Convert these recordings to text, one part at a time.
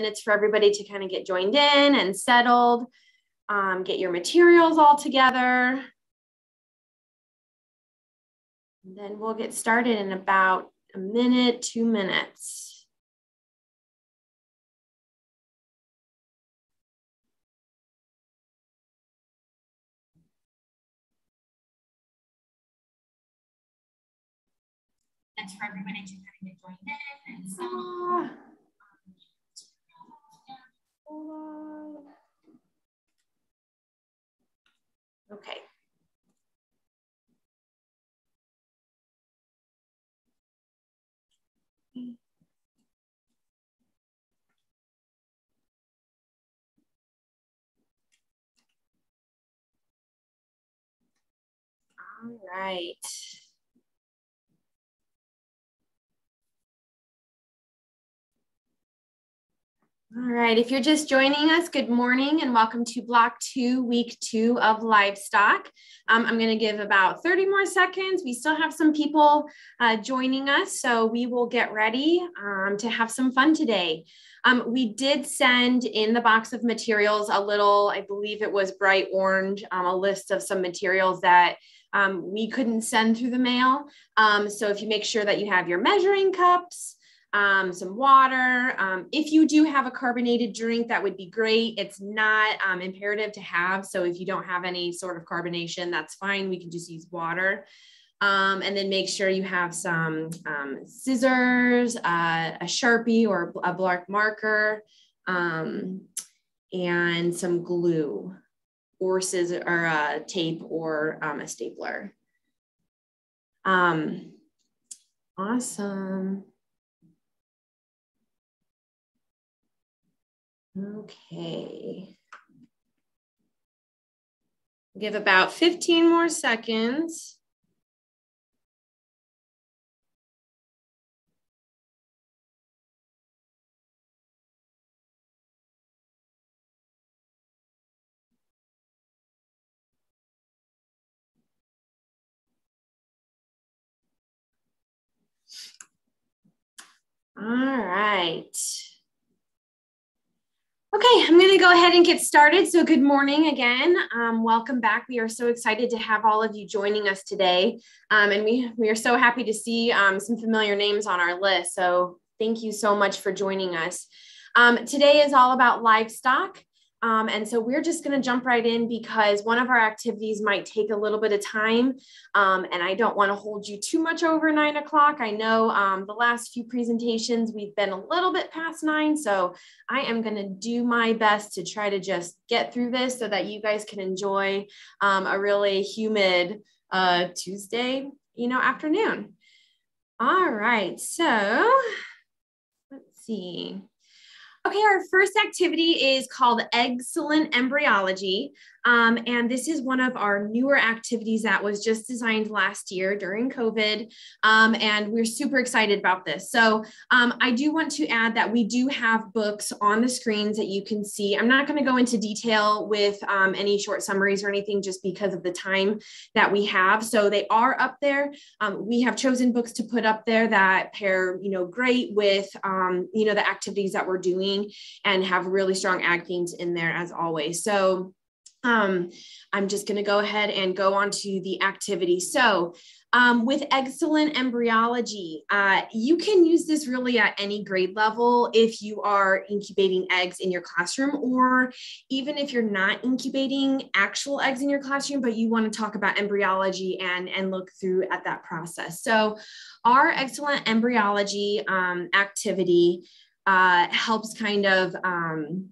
minutes for everybody to kind of get joined in and settled, um, get your materials all together. And then we'll get started in about a minute, two minutes. That's for everybody to kind of get joined in and settle. Okay. All right. All right, if you're just joining us, good morning and welcome to block two, week two of livestock. Um, I'm going to give about 30 more seconds. We still have some people uh, joining us, so we will get ready um, to have some fun today. Um, we did send in the box of materials a little, I believe it was bright orange, um, a list of some materials that um, we couldn't send through the mail. Um, so if you make sure that you have your measuring cups, um, some water. Um, if you do have a carbonated drink, that would be great. It's not um, imperative to have. So if you don't have any sort of carbonation, that's fine. We can just use water. Um, and then make sure you have some um, scissors, uh, a Sharpie or a black marker, um, and some glue or scissor or uh, tape or a stapler. awesome. Okay. Give about 15 more seconds. All right. Okay, I'm going to go ahead and get started. So, good morning again. Um, welcome back. We are so excited to have all of you joining us today. Um, and we, we are so happy to see um, some familiar names on our list. So, thank you so much for joining us. Um, today is all about livestock. Um, and so we're just going to jump right in because one of our activities might take a little bit of time. Um, and I don't want to hold you too much over nine o'clock. I know um, the last few presentations we've been a little bit past nine. So I am going to do my best to try to just get through this so that you guys can enjoy um, a really humid uh, Tuesday, you know, afternoon. All right. So let's see. Okay, our first activity is called Excellent Embryology. Um, and this is one of our newer activities that was just designed last year during COVID. Um, and we're super excited about this. So um, I do want to add that we do have books on the screens that you can see. I'm not going to go into detail with um, any short summaries or anything just because of the time that we have. So they are up there. Um, we have chosen books to put up there that pair, you know, great with, um, you know, the activities that we're doing and have really strong ag themes in there as always. So um, I'm just going to go ahead and go on to the activity. So um, with excellent embryology, uh, you can use this really at any grade level if you are incubating eggs in your classroom, or even if you're not incubating actual eggs in your classroom, but you want to talk about embryology and, and look through at that process. So our excellent embryology um, activity uh, helps kind of um,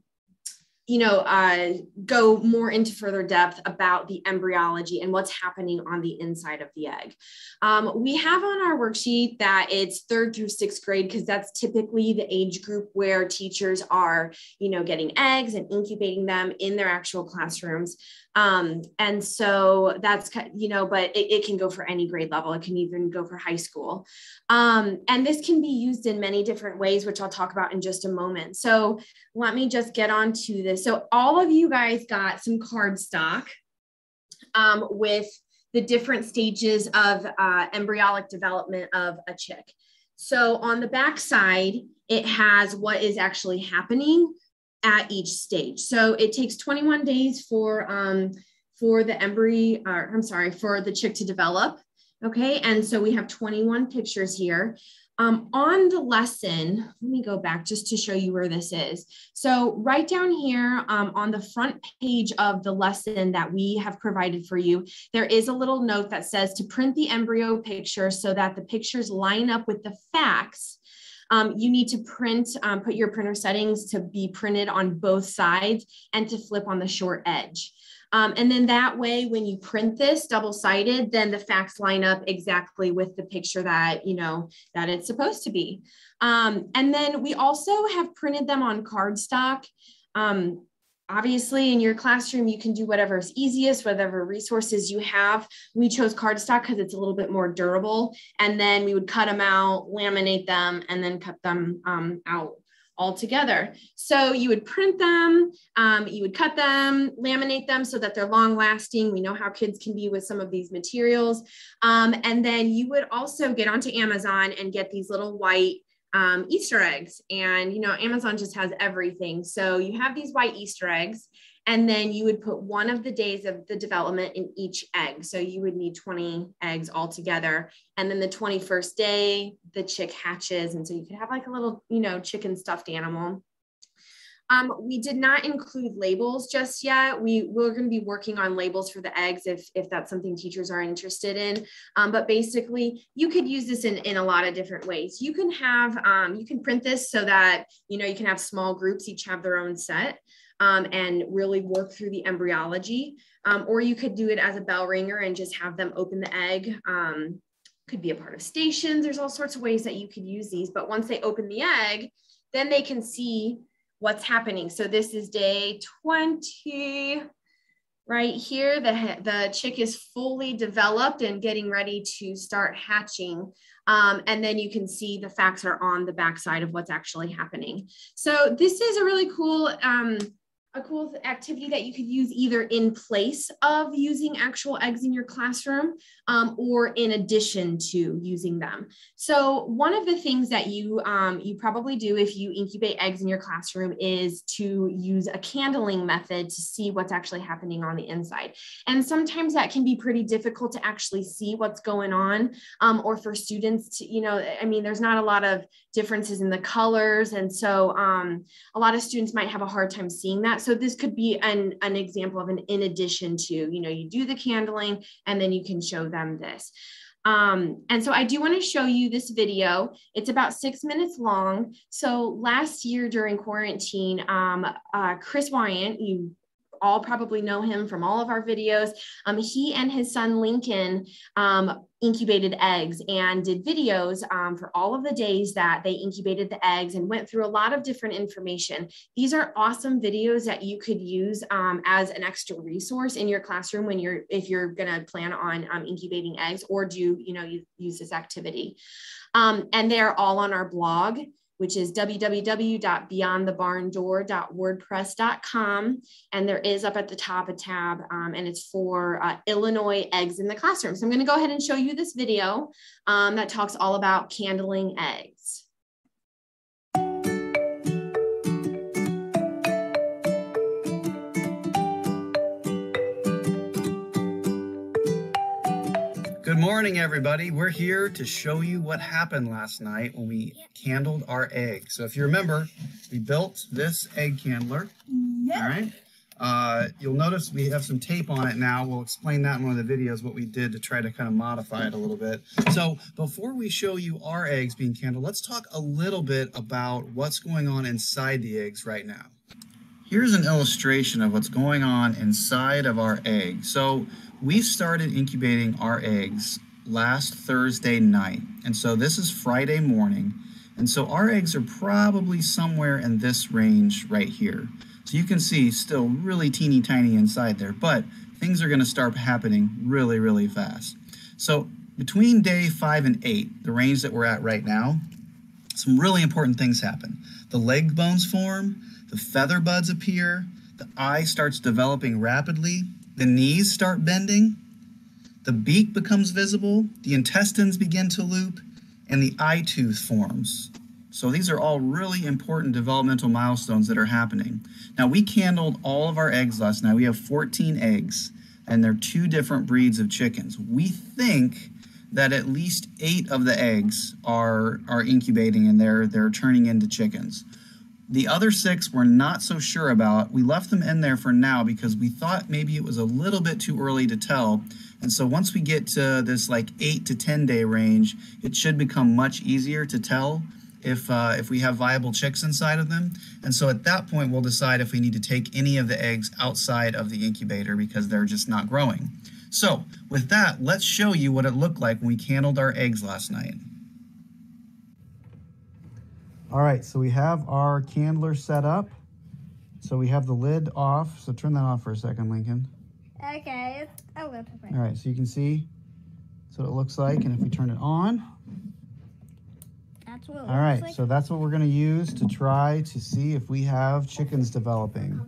you know, uh, go more into further depth about the embryology and what's happening on the inside of the egg. Um, we have on our worksheet that it's third through sixth grade because that's typically the age group where teachers are, you know, getting eggs and incubating them in their actual classrooms. Um, and so that's, you know, but it, it, can go for any grade level. It can even go for high school. Um, and this can be used in many different ways, which I'll talk about in just a moment. So let me just get on to this. So all of you guys got some cardstock um, with the different stages of uh, embryonic development of a chick. So on the back side, it has what is actually happening at each stage. So it takes 21 days for um, for the embryo, or I'm sorry, for the chick to develop. Okay, and so we have 21 pictures here. Um, on the lesson, let me go back just to show you where this is. So right down here um, on the front page of the lesson that we have provided for you, there is a little note that says to print the embryo picture so that the pictures line up with the facts. Um, you need to print, um, put your printer settings to be printed on both sides and to flip on the short edge. Um, and then that way, when you print this double sided, then the facts line up exactly with the picture that, you know, that it's supposed to be. Um, and then we also have printed them on cardstock. Um, obviously in your classroom, you can do whatever is easiest, whatever resources you have. We chose cardstock because it's a little bit more durable. And then we would cut them out, laminate them, and then cut them um, out all together. So you would print them, um, you would cut them, laminate them so that they're long lasting. We know how kids can be with some of these materials. Um, and then you would also get onto Amazon and get these little white um, Easter eggs. And, you know, Amazon just has everything. So you have these white Easter eggs and then you would put one of the days of the development in each egg. So you would need 20 eggs altogether. And then the 21st day, the chick hatches. And so you could have like a little, you know, chicken stuffed animal. Um, we did not include labels just yet. We, we're going to be working on labels for the eggs if, if that's something teachers are interested in. Um, but basically, you could use this in, in a lot of different ways. You can have, um, you can print this so that, you know, you can have small groups, each have their own set um, and really work through the embryology. Um, or you could do it as a bell ringer and just have them open the egg. Um, could be a part of stations. There's all sorts of ways that you could use these. But once they open the egg, then they can see what's happening. So this is day 20 right here. The, the chick is fully developed and getting ready to start hatching. Um, and then you can see the facts are on the backside of what's actually happening. So this is a really cool um, a cool activity that you could use either in place of using actual eggs in your classroom um, or in addition to using them. So one of the things that you, um, you probably do if you incubate eggs in your classroom is to use a candling method to see what's actually happening on the inside. And sometimes that can be pretty difficult to actually see what's going on um, or for students to, you know, I mean, there's not a lot of differences in the colors. And so um, a lot of students might have a hard time seeing that. So this could be an, an example of an in addition to, you know, you do the candling and then you can show them this. Um, and so I do want to show you this video. It's about six minutes long. So last year during quarantine, um, uh, Chris Wyant, you all probably know him from all of our videos. Um, he and his son Lincoln um, incubated eggs and did videos um, for all of the days that they incubated the eggs and went through a lot of different information. These are awesome videos that you could use um, as an extra resource in your classroom when you're if you're going to plan on um, incubating eggs or do you know you use this activity. Um, and they're all on our blog which is www.beyondthebarndoor.wordpress.com. And there is up at the top a tab, um, and it's for uh, Illinois eggs in the classroom. So I'm going to go ahead and show you this video um, that talks all about candling eggs. Morning, everybody. We're here to show you what happened last night when we candled our egg. So if you remember, we built this egg candler. Yep. All right. Uh, you'll notice we have some tape on it now. We'll explain that in one of the videos, what we did to try to kind of modify it a little bit. So before we show you our eggs being candled, let's talk a little bit about what's going on inside the eggs right now. Here's an illustration of what's going on inside of our egg. So we started incubating our eggs last Thursday night. And so this is Friday morning. And so our eggs are probably somewhere in this range right here. So you can see still really teeny tiny inside there, but things are gonna start happening really, really fast. So between day five and eight, the range that we're at right now, some really important things happen. The leg bones form, the feather buds appear, the eye starts developing rapidly, the knees start bending, the beak becomes visible, the intestines begin to loop, and the egg tooth forms. So these are all really important developmental milestones that are happening. Now we candled all of our eggs last night. We have 14 eggs and they're two different breeds of chickens. We think that at least eight of the eggs are, are incubating and they're, they're turning into chickens. The other six we're not so sure about. We left them in there for now because we thought maybe it was a little bit too early to tell. And so once we get to this like eight to 10 day range, it should become much easier to tell if, uh, if we have viable chicks inside of them. And so at that point, we'll decide if we need to take any of the eggs outside of the incubator because they're just not growing. So with that, let's show you what it looked like when we candled our eggs last night. All right, so we have our candler set up. So we have the lid off. So turn that off for a second, Lincoln. Okay, All right, so you can see that's what it looks like. And if we turn it on, that's what All right, like. so that's what we're gonna use to try to see if we have chickens developing.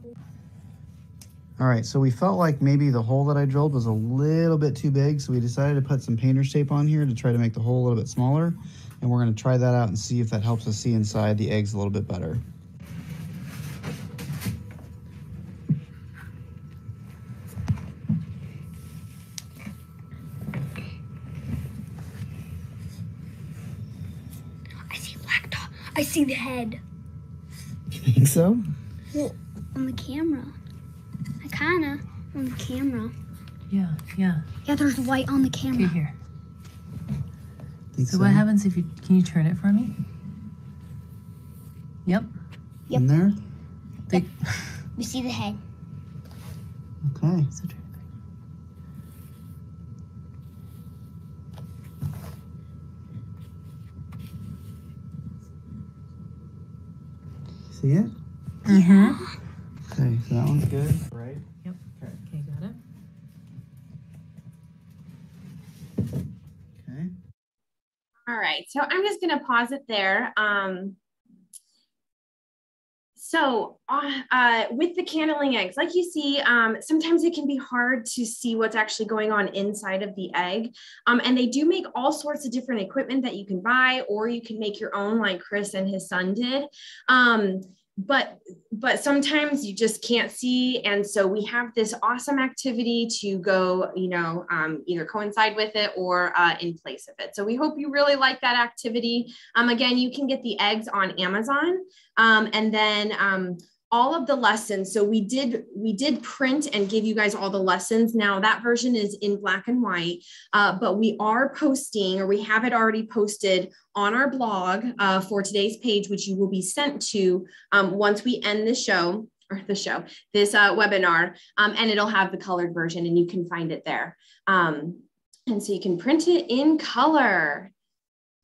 All right, so we felt like maybe the hole that I drilled was a little bit too big, so we decided to put some painter's tape on here to try to make the hole a little bit smaller. And we're gonna try that out and see if that helps us see inside the eggs a little bit better. I see a black dot. I see the head. You think so? Well, on the camera. I kinda on the camera. Yeah, yeah. Yeah, there's white on the camera. Okay, here. So, so, what happens if you can you turn it for me? Yep. Yep. In there? Yep. we see the head. Okay. So See it? Mm-hmm. Okay, so that one's good, right? Yep. Okay. Okay, got it. Okay. All right, so I'm just gonna pause it there. Um, so uh, uh, with the candling eggs, like you see, um, sometimes it can be hard to see what's actually going on inside of the egg. Um, and they do make all sorts of different equipment that you can buy, or you can make your own like Chris and his son did. Um, but but sometimes you just can't see. And so we have this awesome activity to go you know um, either coincide with it or uh, in place of it. So we hope you really like that activity. Um, again you can get the eggs on amazon. Um, and then um, all of the lessons. So we did we did print and give you guys all the lessons. Now that version is in black and white uh, but we are posting or we have it already posted on our blog uh, for today's page which you will be sent to um, once we end the show or the show this uh, webinar um, and it'll have the colored version and you can find it there. Um, and so you can print it in color.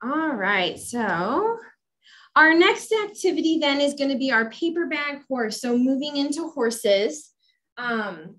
All right so our next activity then is going to be our paper bag horse. So moving into horses. Um,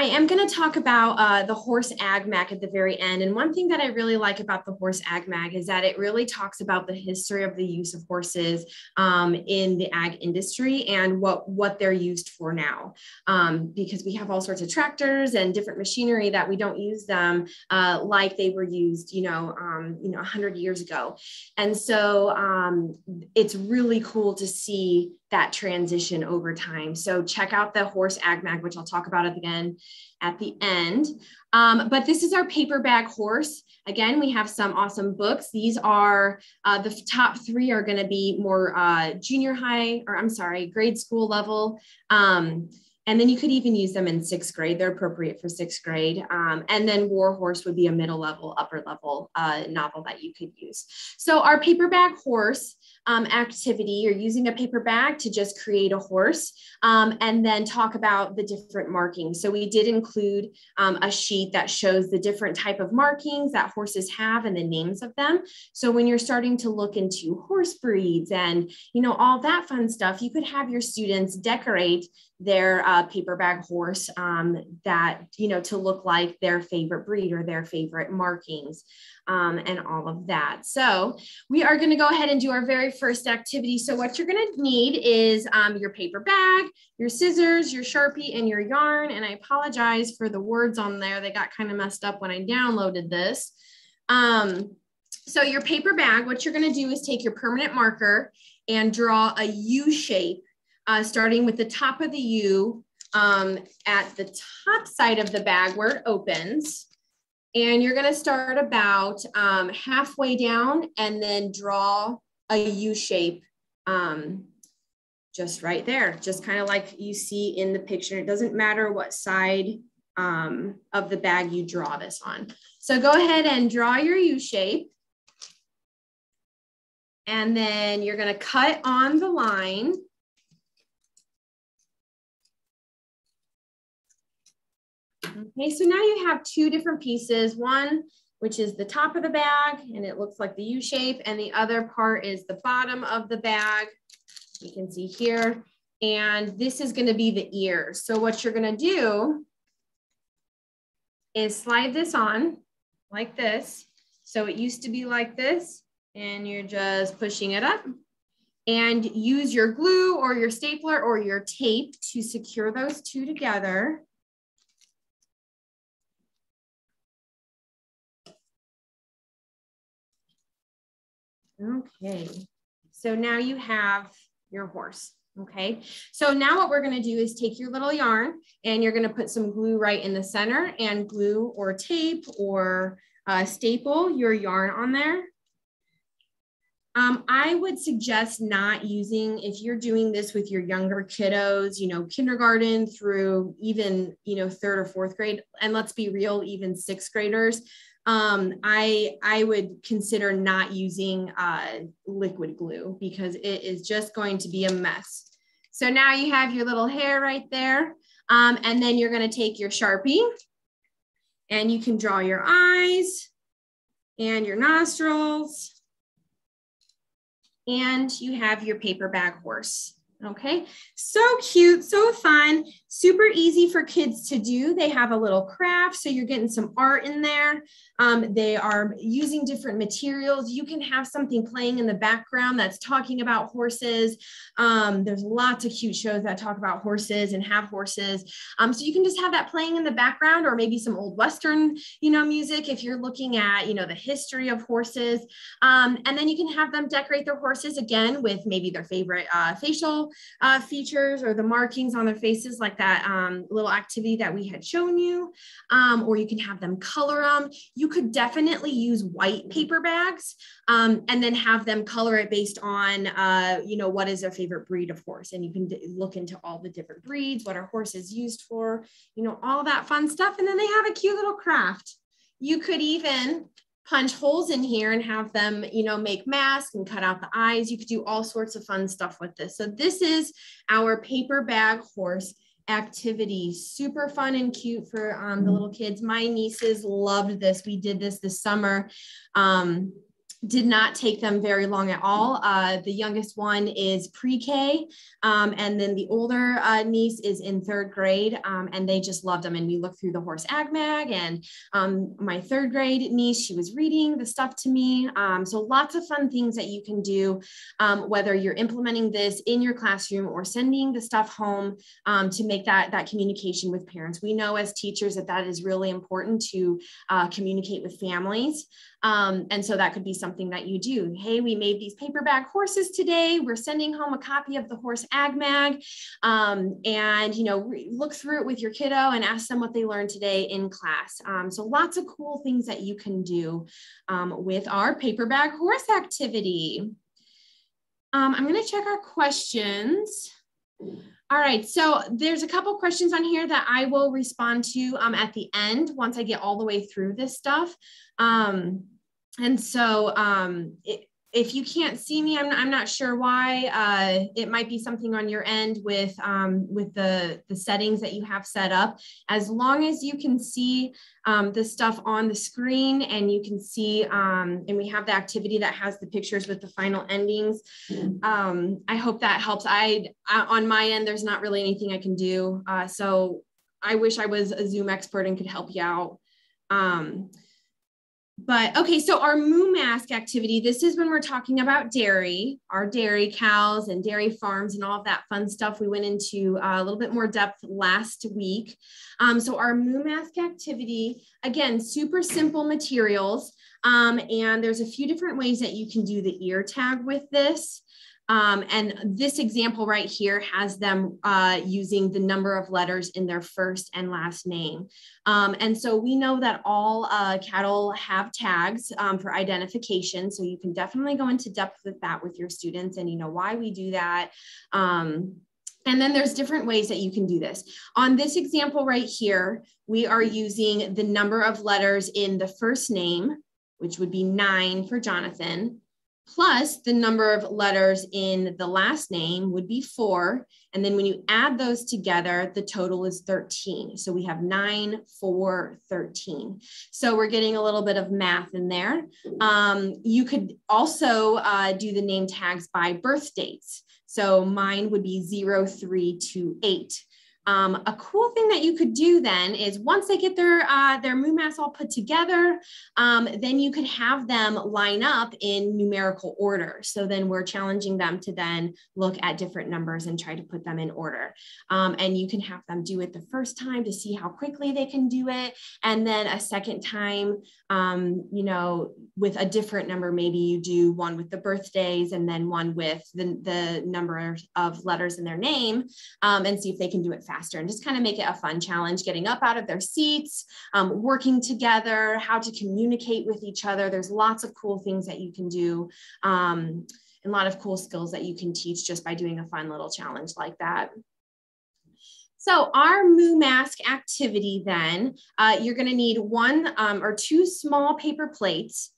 I am going to talk about uh, the horse ag mag at the very end. And one thing that I really like about the horse ag mag is that it really talks about the history of the use of horses um, in the ag industry and what, what they're used for now. Um, because we have all sorts of tractors and different machinery that we don't use them uh, like they were used, you know, um, you know, 100 years ago. And so um, it's really cool to see that transition over time. So check out the horse AgMag, which I'll talk about the end at the end. Um, but this is our paper bag horse. Again, we have some awesome books. These are uh, the top three are going to be more uh, junior high, or I'm sorry, grade school level. Um, and then you could even use them in sixth grade. They're appropriate for sixth grade. Um, and then War Horse would be a middle level, upper level uh, novel that you could use. So our paper bag horse um, activity, you're using a paper bag to just create a horse um, and then talk about the different markings. So we did include um, a sheet that shows the different type of markings that horses have and the names of them. So when you're starting to look into horse breeds and, you know, all that fun stuff, you could have your students decorate their uh, paper bag horse um, that, you know, to look like their favorite breed or their favorite markings um, and all of that. So we are going to go ahead and do our very first activity. So what you're going to need is um, your paper bag, your scissors, your Sharpie, and your yarn. And I apologize for the words on there. They got kind of messed up when I downloaded this. Um, So your paper bag, what you're gonna do is take your permanent marker and draw a U shape, uh, starting with the top of the U um, at the top side of the bag where it opens. And you're gonna start about um, halfway down and then draw a U shape um, just right there, just kind of like you see in the picture. It doesn't matter what side um, of the bag you draw this on. So go ahead and draw your U shape. And then you're gonna cut on the line. Okay, so now you have two different pieces. One, which is the top of the bag, and it looks like the U shape, and the other part is the bottom of the bag. You can see here, and this is gonna be the ear. So what you're gonna do is slide this on like this. So it used to be like this, and you're just pushing it up and use your glue or your stapler or your tape to secure those two together. Okay, so now you have your horse. Okay, so now what we're gonna do is take your little yarn and you're gonna put some glue right in the center and glue or tape or uh, staple your yarn on there. Um, I would suggest not using, if you're doing this with your younger kiddos, you know, kindergarten through even, you know, third or fourth grade, and let's be real, even sixth graders, um, I, I would consider not using uh, liquid glue because it is just going to be a mess. So now you have your little hair right there. Um, and then you're gonna take your Sharpie and you can draw your eyes and your nostrils and you have your paper bag horse. Okay, so cute, so fun, super easy for kids to do. They have a little craft, so you're getting some art in there. Um, they are using different materials. You can have something playing in the background that's talking about horses. Um, there's lots of cute shows that talk about horses and have horses. Um, so you can just have that playing in the background or maybe some old Western, you know, music if you're looking at, you know, the history of horses. Um, and then you can have them decorate their horses again with maybe their favorite uh, facial uh, features or the markings on their faces, like that um, little activity that we had shown you, um, or you can have them color them. You could definitely use white paper bags um, and then have them color it based on, uh, you know, what is their favorite breed of horse. And you can look into all the different breeds, what are horses used for, you know, all that fun stuff. And then they have a cute little craft. You could even punch holes in here and have them, you know, make masks and cut out the eyes. You could do all sorts of fun stuff with this. So this is our paper bag horse activity. Super fun and cute for um, the little kids. My nieces loved this. We did this this summer. Um, did not take them very long at all. Uh, the youngest one is pre-K, um, and then the older uh, niece is in third grade, um, and they just loved them. And we looked through the horse ag mag, and um, my third grade niece, she was reading the stuff to me. Um, so lots of fun things that you can do, um, whether you're implementing this in your classroom or sending the stuff home um, to make that that communication with parents. We know as teachers that that is really important to uh, communicate with families. Um, and so that could be something that you do. Hey, we made these paper bag horses today. We're sending home a copy of the horse ag mag. Um, and, you know, look through it with your kiddo and ask them what they learned today in class. Um, so lots of cool things that you can do um, with our paper bag horse activity. Um, I'm going to check our questions. All right, so there's a couple questions on here that I will respond to um, at the end once I get all the way through this stuff. Um, and so um, it, if you can't see me, I'm, I'm not sure why. Uh, it might be something on your end with um, with the, the settings that you have set up. As long as you can see um, the stuff on the screen and you can see, um, and we have the activity that has the pictures with the final endings. Um, I hope that helps. I, I, on my end, there's not really anything I can do. Uh, so I wish I was a Zoom expert and could help you out. But okay, so our moo mask activity, this is when we're talking about dairy, our dairy cows and dairy farms and all of that fun stuff we went into uh, a little bit more depth last week. Um, so our moo mask activity, again, super simple materials. Um, and there's a few different ways that you can do the ear tag with this. Um, and this example right here has them uh, using the number of letters in their first and last name. Um, and so we know that all uh, cattle have tags um, for identification. So you can definitely go into depth with that with your students and you know why we do that. Um, and then there's different ways that you can do this. On this example right here, we are using the number of letters in the first name, which would be nine for Jonathan, plus the number of letters in the last name would be four. And then when you add those together, the total is 13. So we have nine, four, 13. So we're getting a little bit of math in there. Um, you could also uh, do the name tags by birth dates. So mine would be 0328. Um, a cool thing that you could do then is once they get their uh, their moo mass all put together, um, then you could have them line up in numerical order. So then we're challenging them to then look at different numbers and try to put them in order. Um, and you can have them do it the first time to see how quickly they can do it, and then a second time, um, you know, with a different number. Maybe you do one with the birthdays and then one with the the number of letters in their name, um, and see if they can do it faster and just kind of make it a fun challenge, getting up out of their seats, um, working together, how to communicate with each other. There's lots of cool things that you can do. Um, and a lot of cool skills that you can teach just by doing a fun little challenge like that. So our Moo Mask activity then, uh, you're gonna need one um, or two small paper plates,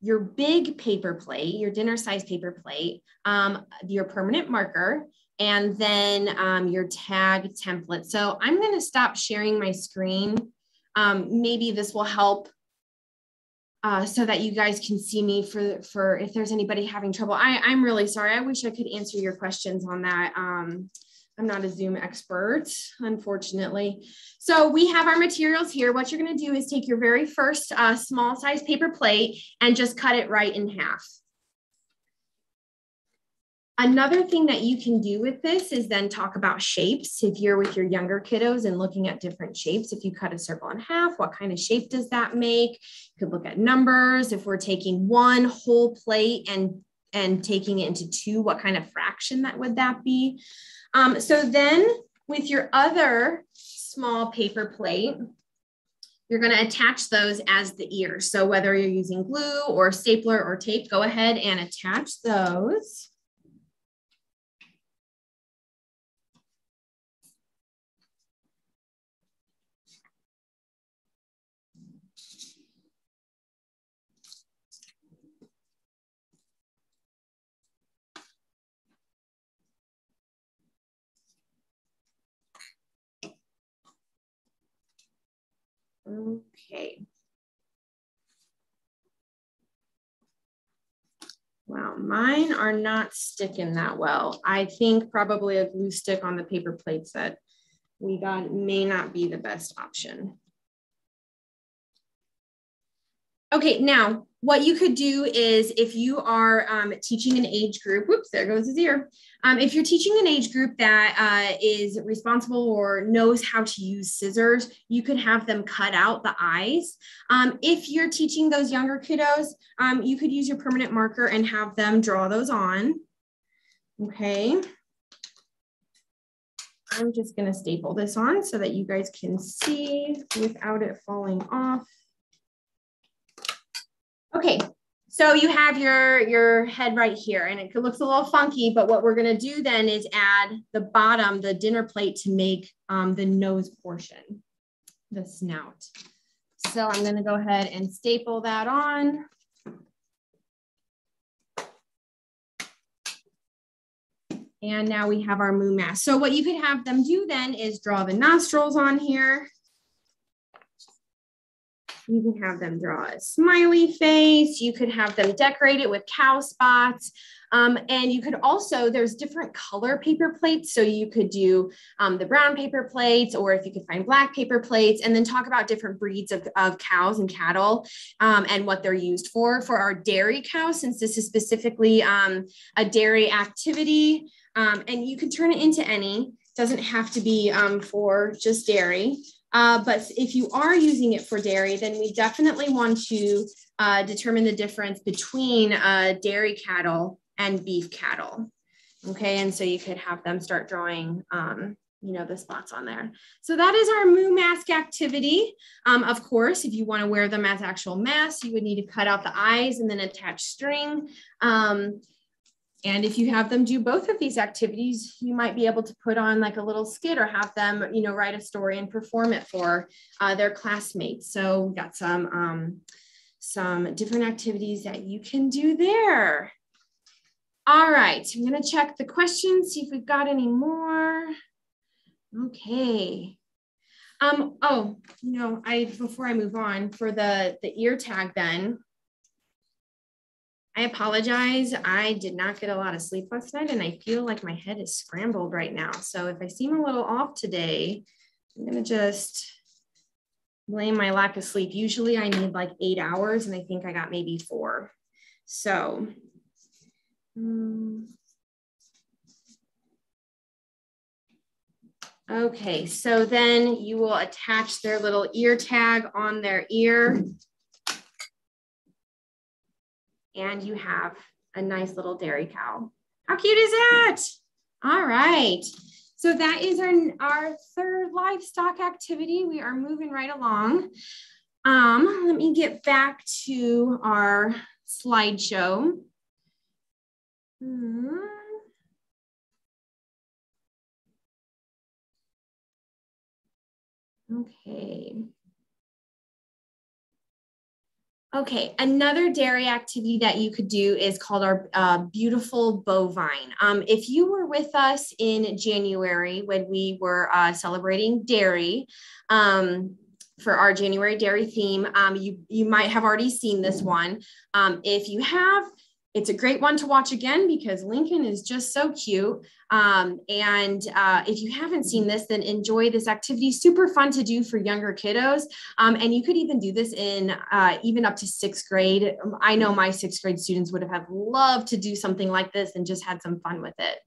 your big paper plate, your dinner size paper plate, um, your permanent marker, and then um, your tag template. So I'm going to stop sharing my screen. Um, maybe this will help uh, so that you guys can see me for, for if there's anybody having trouble. I, I'm really sorry. I wish I could answer your questions on that. Um, I'm not a Zoom expert, unfortunately. So we have our materials here. What you're going to do is take your very first uh, small size paper plate and just cut it right in half. Another thing that you can do with this is then talk about shapes. If you're with your younger kiddos and looking at different shapes, if you cut a circle in half, what kind of shape does that make? You could look at numbers. If we're taking one whole plate and, and taking it into two, what kind of fraction that would that be? Um, so then with your other small paper plate, you're going to attach those as the ears. So whether you're using glue or stapler or tape, go ahead and attach those. Okay. Wow, mine are not sticking that well. I think probably a glue stick on the paper plates that we got may not be the best option. Okay, now what you could do is if you are um, teaching an age group, whoops, there goes his ear. Um, if you're teaching an age group that uh, is responsible or knows how to use scissors, you could have them cut out the eyes. Um, if you're teaching those younger kiddos, um, you could use your permanent marker and have them draw those on. Okay. I'm just gonna staple this on so that you guys can see without it falling off. Okay, so you have your, your head right here and it looks a little funky, but what we're gonna do then is add the bottom, the dinner plate to make um, the nose portion, the snout. So I'm gonna go ahead and staple that on. And now we have our moo mask. So what you could have them do then is draw the nostrils on here. You can have them draw a smiley face. You could have them decorate it with cow spots. Um, and you could also, there's different color paper plates. So you could do um, the brown paper plates, or if you could find black paper plates, and then talk about different breeds of, of cows and cattle um, and what they're used for. For our dairy cow, since this is specifically um, a dairy activity, um, and you can turn it into any, doesn't have to be um, for just dairy. Uh, but if you are using it for dairy, then we definitely want to uh, determine the difference between uh, dairy cattle and beef cattle. Okay, and so you could have them start drawing, um, you know, the spots on there. So that is our moo mask activity. Um, of course, if you want to wear them as actual masks, you would need to cut out the eyes and then attach string. Um, and if you have them do both of these activities, you might be able to put on like a little skit or have them, you know, write a story and perform it for uh, their classmates. So we got some, um, some different activities that you can do there. All right, I'm gonna check the questions, see if we've got any more. Okay. Um, oh, you know, I before I move on for the, the ear tag then, I apologize. I did not get a lot of sleep last night and I feel like my head is scrambled right now. So if I seem a little off today, I'm gonna just blame my lack of sleep. Usually I need like eight hours and I think I got maybe four. So Mm. Okay, so then you will attach their little ear tag on their ear. And you have a nice little dairy cow. How cute is that? All right. So that is our, our third livestock activity. We are moving right along. Um, let me get back to our slideshow. Hmm. Okay. Okay, another dairy activity that you could do is called our uh, beautiful bovine. Um, if you were with us in January when we were uh, celebrating dairy um, for our January dairy theme, um, you, you might have already seen this one. Um, if you have, it's a great one to watch again because Lincoln is just so cute. Um, and uh, if you haven't seen this, then enjoy this activity. Super fun to do for younger kiddos. Um, and you could even do this in uh, even up to sixth grade. I know my sixth grade students would have loved to do something like this and just had some fun with it.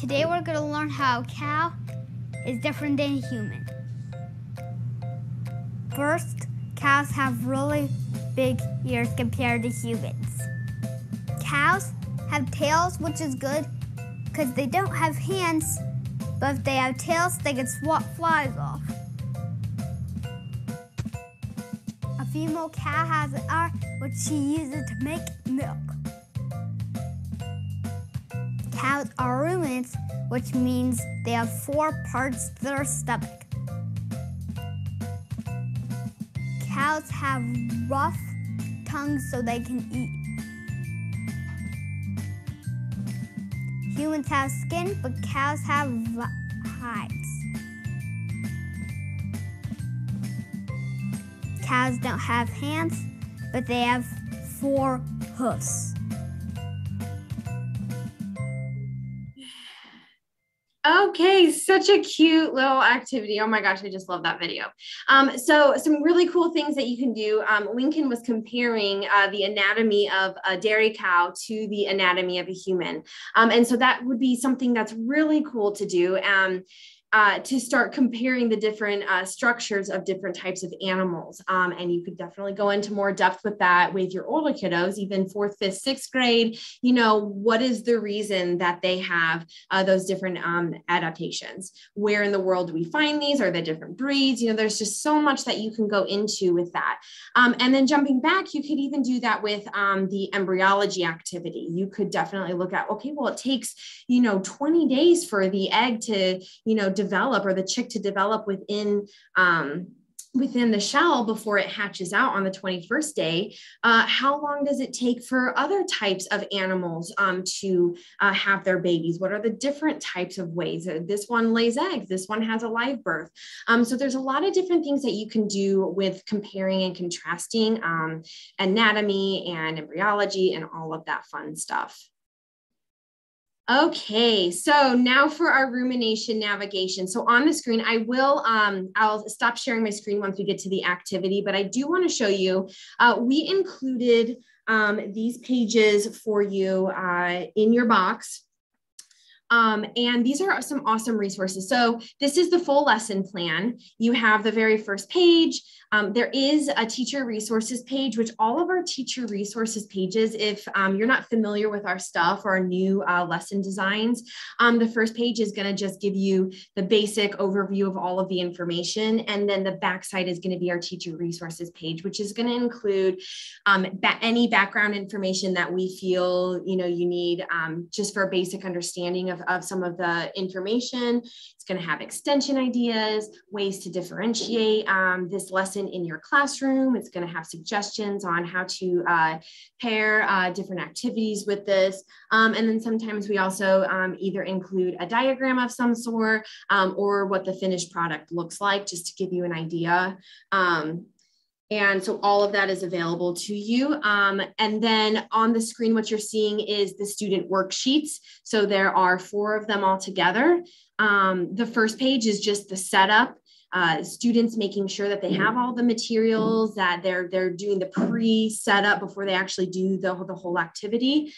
Today we're going to learn how a cow is different than a human. First, cows have really big ears compared to humans. Cows have tails, which is good because they don't have hands, but if they have tails, they can swat flies off. A female cow has an eye which she uses to make milk cows are ruminants, which means they have four parts to their stomach. Cows have rough tongues so they can eat. Humans have skin, but cows have hides. Cows don't have hands, but they have four hoofs. Okay, such a cute little activity. Oh my gosh, I just love that video. Um, so some really cool things that you can do. Um, Lincoln was comparing uh, the anatomy of a dairy cow to the anatomy of a human. Um, and so that would be something that's really cool to do. Um, uh, to start comparing the different uh, structures of different types of animals. Um, and you could definitely go into more depth with that with your older kiddos, even fourth, fifth, sixth grade. You know, what is the reason that they have uh, those different um, adaptations? Where in the world do we find these? Are they different breeds? You know, there's just so much that you can go into with that. Um, and then jumping back, you could even do that with um, the embryology activity. You could definitely look at, okay, well, it takes, you know, 20 days for the egg to, you know, develop or the chick to develop within um, within the shell before it hatches out on the 21st day, uh, how long does it take for other types of animals um, to uh, have their babies? What are the different types of ways? Uh, this one lays eggs, this one has a live birth. Um, so there's a lot of different things that you can do with comparing and contrasting um, anatomy and embryology and all of that fun stuff. Okay, so now for our rumination navigation. So on the screen, I will, um, I'll stop sharing my screen once we get to the activity, but I do wanna show you, uh, we included um, these pages for you uh, in your box. Um, and these are some awesome resources. So this is the full lesson plan. You have the very first page. Um, there is a teacher resources page, which all of our teacher resources pages, if um, you're not familiar with our stuff or our new uh, lesson designs, um, the first page is going to just give you the basic overview of all of the information. And then the backside is going to be our teacher resources page, which is going to include um, ba any background information that we feel you know you need um, just for a basic understanding of, of some of the information. Going to have extension ideas, ways to differentiate um, this lesson in your classroom. It's going to have suggestions on how to uh, pair uh, different activities with this. Um, and then sometimes we also um, either include a diagram of some sort um, or what the finished product looks like, just to give you an idea. And so all of that is available to you. Um, and then on the screen, what you're seeing is the student worksheets. So there are four of them all together. Um, the first page is just the setup. Uh, students making sure that they have all the materials that they're they're doing the pre setup before they actually do the, the whole activity.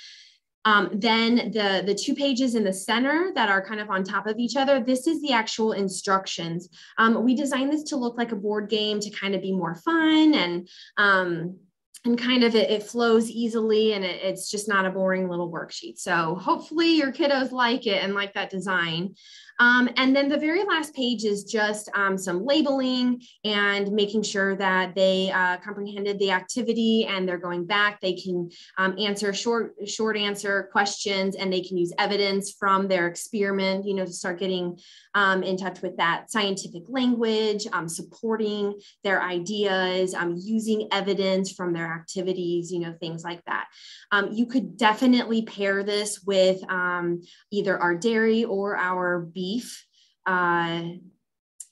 Um, then the, the two pages in the center that are kind of on top of each other, this is the actual instructions. Um, we designed this to look like a board game to kind of be more fun and um, and kind of it, it flows easily and it, it's just not a boring little worksheet. So hopefully your kiddos like it and like that design. Um, and then the very last page is just um, some labeling and making sure that they uh, comprehended the activity and they're going back. They can um, answer short, short answer questions and they can use evidence from their experiment, you know, to start getting um, in touch with that scientific language, um, supporting their ideas, um, using evidence from their activities, you know, things like that. you could definitely pair this with either our dairy or our beef beef uh,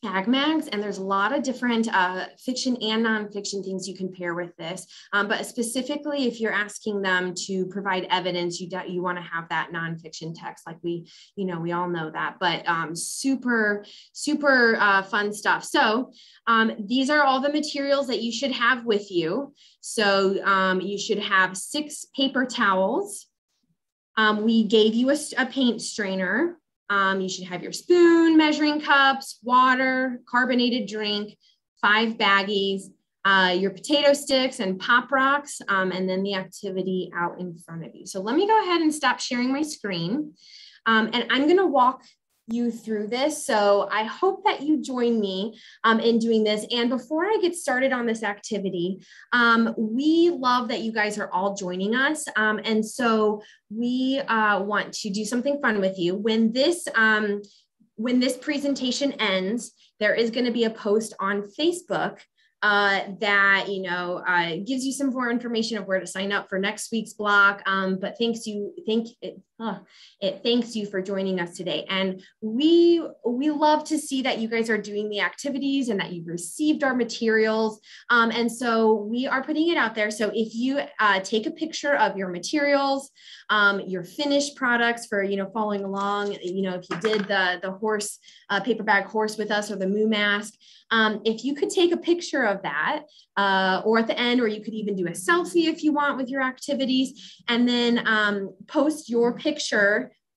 ag mags and there's a lot of different uh, fiction and nonfiction things you can pair with this. Um, but specifically if you're asking them to provide evidence you you want to have that nonfiction text like we you know we all know that. But um, super super uh, fun stuff. So um, these are all the materials that you should have with you. So um, you should have six paper towels. Um, we gave you a, a paint strainer um, you should have your spoon, measuring cups, water, carbonated drink, five baggies, uh, your potato sticks and pop rocks, um, and then the activity out in front of you. So let me go ahead and stop sharing my screen. Um, and I'm gonna walk you through this. So I hope that you join me um, in doing this. And before I get started on this activity, um, we love that you guys are all joining us. Um, and so we uh, want to do something fun with you. When this, um, when this presentation ends, there is going to be a post on Facebook uh, that you know uh, gives you some more information of where to sign up for next week's block. Um, but thanks you, thank it, uh, it thanks you for joining us today. And we we love to see that you guys are doing the activities and that you've received our materials. Um, and so we are putting it out there. So if you uh, take a picture of your materials, um, your finished products for you know following along, you know if you did the the horse uh, paper bag horse with us or the moo mask. Um, if you could take a picture of that, uh, or at the end, or you could even do a selfie if you want with your activities, and then um, post your picture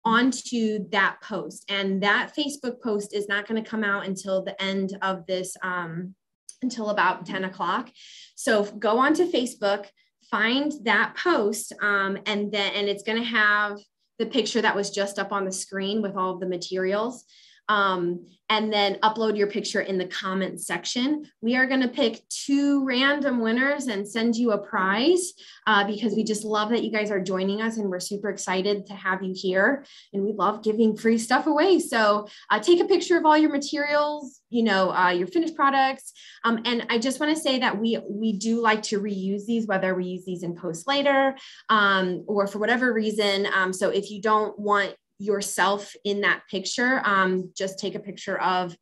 onto that post. And that Facebook post is not going to come out until the end of this, um, until about 10 o'clock. So go onto Facebook, find that post, um, and then and it's going to have the picture that was just up on the screen with all of the materials. Um, and then upload your picture in the comment section. We are going to pick two random winners and send you a prize uh, because we just love that you guys are joining us and we're super excited to have you here. And we love giving free stuff away. So uh, take a picture of all your materials, you know, uh, your finished products. Um, and I just want to say that we we do like to reuse these, whether we use these in post later um, or for whatever reason. Um, so if you don't want yourself in that picture, um, just take a picture of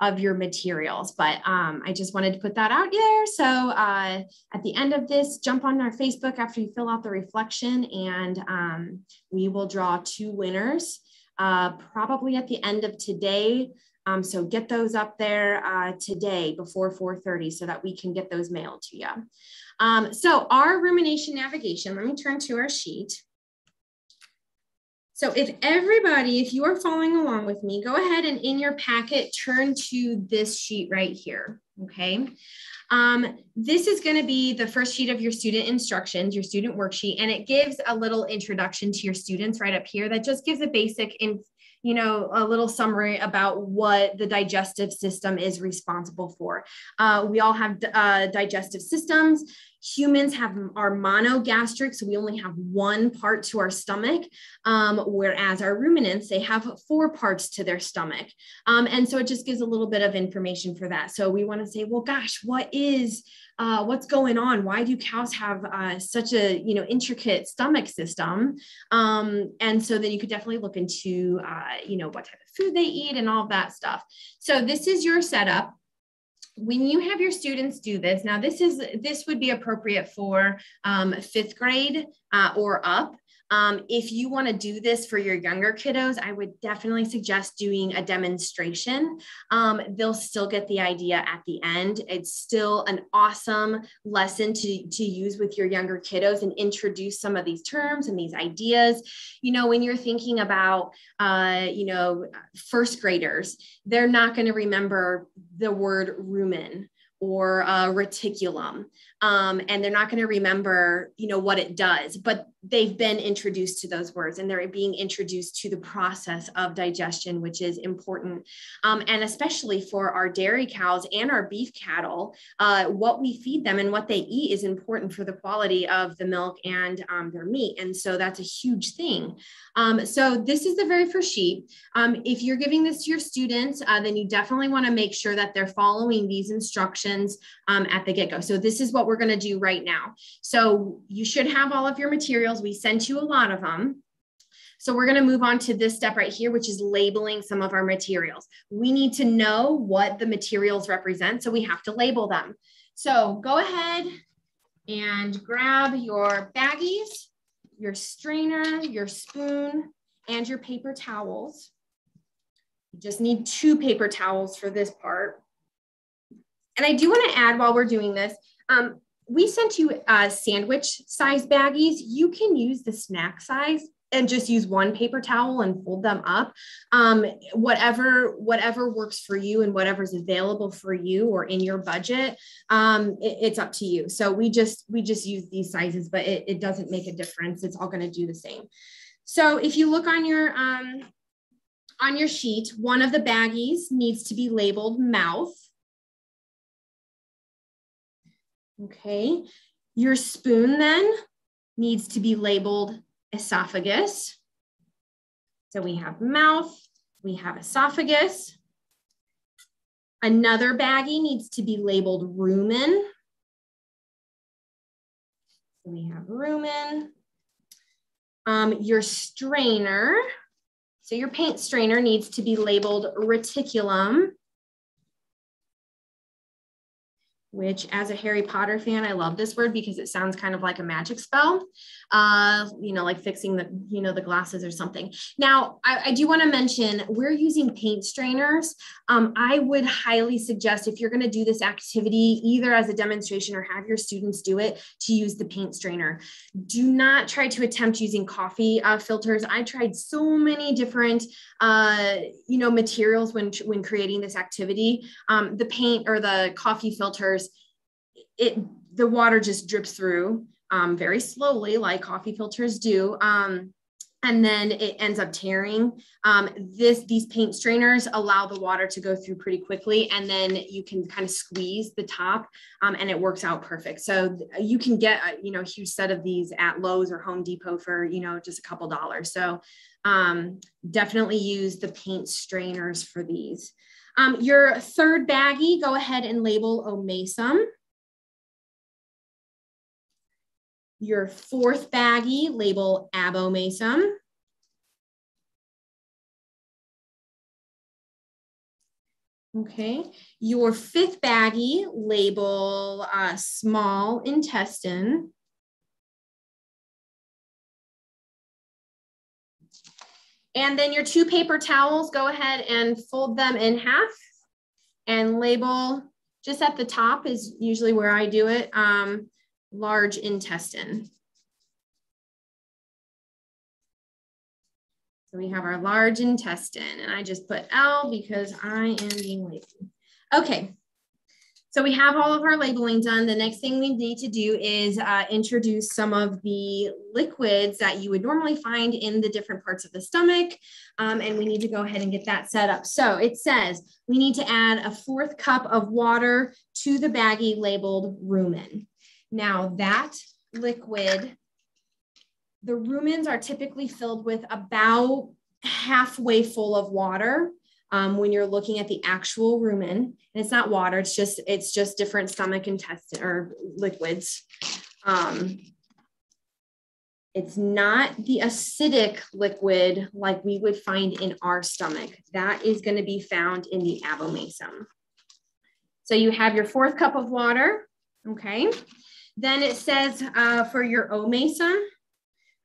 of your materials. But um, I just wanted to put that out there. So uh, at the end of this, jump on our Facebook after you fill out the reflection and um, we will draw two winners uh, probably at the end of today. Um, so get those up there uh, today before 4.30 so that we can get those mailed to you. Um, so our rumination navigation, let me turn to our sheet. So if everybody, if you are following along with me, go ahead and in your packet, turn to this sheet right here, okay? Um, this is gonna be the first sheet of your student instructions, your student worksheet, and it gives a little introduction to your students right up here that just gives a basic in, you know, a little summary about what the digestive system is responsible for. Uh, we all have uh, digestive systems. Humans have are monogastric, so we only have one part to our stomach, um, whereas our ruminants they have four parts to their stomach, um, and so it just gives a little bit of information for that. So we want to say, well, gosh, what is uh, what's going on? Why do cows have uh, such a you know intricate stomach system? Um, and so then you could definitely look into uh, you know what type of food they eat and all of that stuff. So this is your setup when you have your students do this, now this is this would be appropriate for um, fifth grade uh, or up. Um, if you want to do this for your younger kiddos, I would definitely suggest doing a demonstration. Um, they'll still get the idea at the end. It's still an awesome lesson to, to use with your younger kiddos and introduce some of these terms and these ideas. You know, when you're thinking about, uh, you know, first graders, they're not going to remember the word rumen or uh, reticulum um, and they're not going to remember you know what it does but they've been introduced to those words and they're being introduced to the process of digestion which is important. Um, and especially for our dairy cows and our beef cattle uh, what we feed them and what they eat is important for the quality of the milk and um, their meat. And so that's a huge thing. Um, so this is the very first sheet um, if you're giving this to your students uh, then you definitely want to make sure that they're following these instructions um, at the get-go. So this is what we're going to do right now. So you should have all of your materials. We sent you a lot of them. So we're going to move on to this step right here, which is labeling some of our materials. We need to know what the materials represent, so we have to label them. So go ahead and grab your baggies, your strainer, your spoon, and your paper towels. You just need two paper towels for this part. And I do want to add while we're doing this, um, we sent you uh, sandwich size baggies. You can use the snack size and just use one paper towel and fold them up. Um, whatever whatever works for you and whatever's available for you or in your budget, um, it, it's up to you. So we just we just use these sizes, but it, it doesn't make a difference. It's all going to do the same. So if you look on your um, on your sheet, one of the baggies needs to be labeled mouth. Okay, your spoon then needs to be labeled esophagus. So we have mouth, we have esophagus. Another baggie needs to be labeled rumen. So we have rumen. Um, your strainer, so your paint strainer needs to be labeled reticulum. Which as a Harry Potter fan, I love this word because it sounds kind of like a magic spell, uh, you know, like fixing the, you know, the glasses or something. Now, I, I do want to mention we're using paint strainers. Um, I would highly suggest if you're going to do this activity, either as a demonstration or have your students do it, to use the paint strainer. Do not try to attempt using coffee uh, filters. I tried so many different, uh, you know, materials when, when creating this activity. Um, the paint or the coffee filters it the water just drips through um, very slowly, like coffee filters do. Um, and then it ends up tearing. Um, this these paint strainers allow the water to go through pretty quickly, and then you can kind of squeeze the top, um, and it works out perfect. So you can get a, you know a huge set of these at Lowe's or Home Depot for you know just a couple dollars. So um, definitely use the paint strainers for these. Um, your third baggie, go ahead and label Omasum. Your fourth baggie, label Abomasum. Okay, your fifth baggie, label uh, small intestine. And then your two paper towels, go ahead and fold them in half and label just at the top is usually where I do it. Um, large intestine. So we have our large intestine and I just put L because I am being lazy. Okay, so we have all of our labeling done. The next thing we need to do is uh, introduce some of the liquids that you would normally find in the different parts of the stomach. Um, and we need to go ahead and get that set up. So it says we need to add a fourth cup of water to the baggie labeled rumen. Now that liquid, the rumens are typically filled with about halfway full of water um, when you're looking at the actual rumen. And it's not water, it's just, it's just different stomach intestine or liquids. Um, it's not the acidic liquid like we would find in our stomach. That is going to be found in the abomasum. So you have your fourth cup of water, okay? Then it says uh, for your omasum,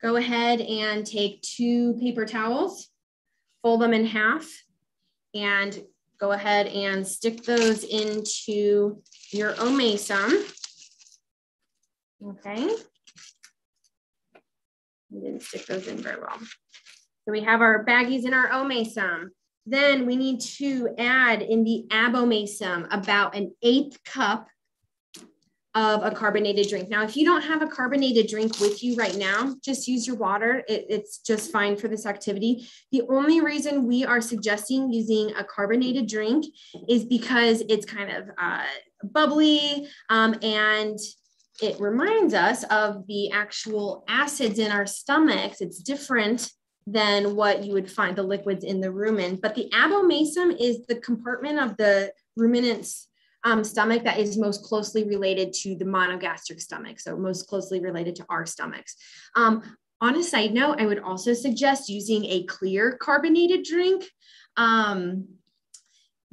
go ahead and take two paper towels, fold them in half, and go ahead and stick those into your omasum. Okay. I didn't stick those in very well. So we have our baggies in our omasum. Then we need to add in the abomasum about an eighth cup of a carbonated drink. Now, if you don't have a carbonated drink with you right now, just use your water. It, it's just fine for this activity. The only reason we are suggesting using a carbonated drink is because it's kind of uh, bubbly um, and it reminds us of the actual acids in our stomachs. It's different than what you would find the liquids in the rumen. But the abomasum is the compartment of the ruminant's um, stomach that is most closely related to the monogastric stomach, so most closely related to our stomachs. Um, on a side note, I would also suggest using a clear carbonated drink. Um,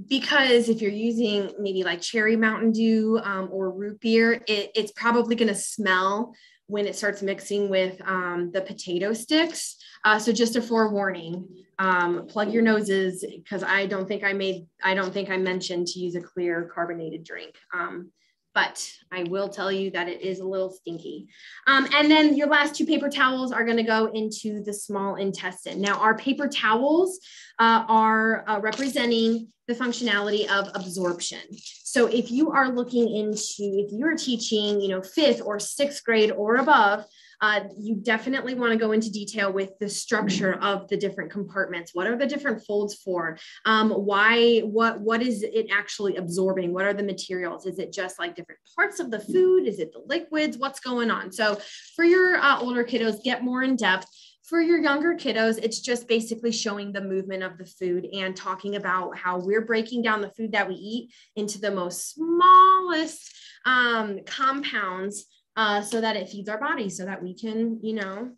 because if you're using maybe like cherry Mountain Dew um, or root beer, it, it's probably going to smell when it starts mixing with um, the potato sticks. Uh, so just a forewarning, um, plug your noses because I don't think I made, I don't think I mentioned to use a clear carbonated drink. Um, but I will tell you that it is a little stinky. Um, and then your last two paper towels are gonna go into the small intestine. Now our paper towels uh, are uh, representing the functionality of absorption. So if you are looking into, if you're teaching, you know, fifth or sixth grade or above, uh, you definitely want to go into detail with the structure of the different compartments. What are the different folds for? Um, why, what, what is it actually absorbing? What are the materials? Is it just like different parts of the food? Is it the liquids? What's going on? So for your uh, older kiddos, get more in depth for your younger kiddos, it's just basically showing the movement of the food and talking about how we're breaking down the food that we eat into the most smallest um, compounds uh, so that it feeds our body so that we can, you know,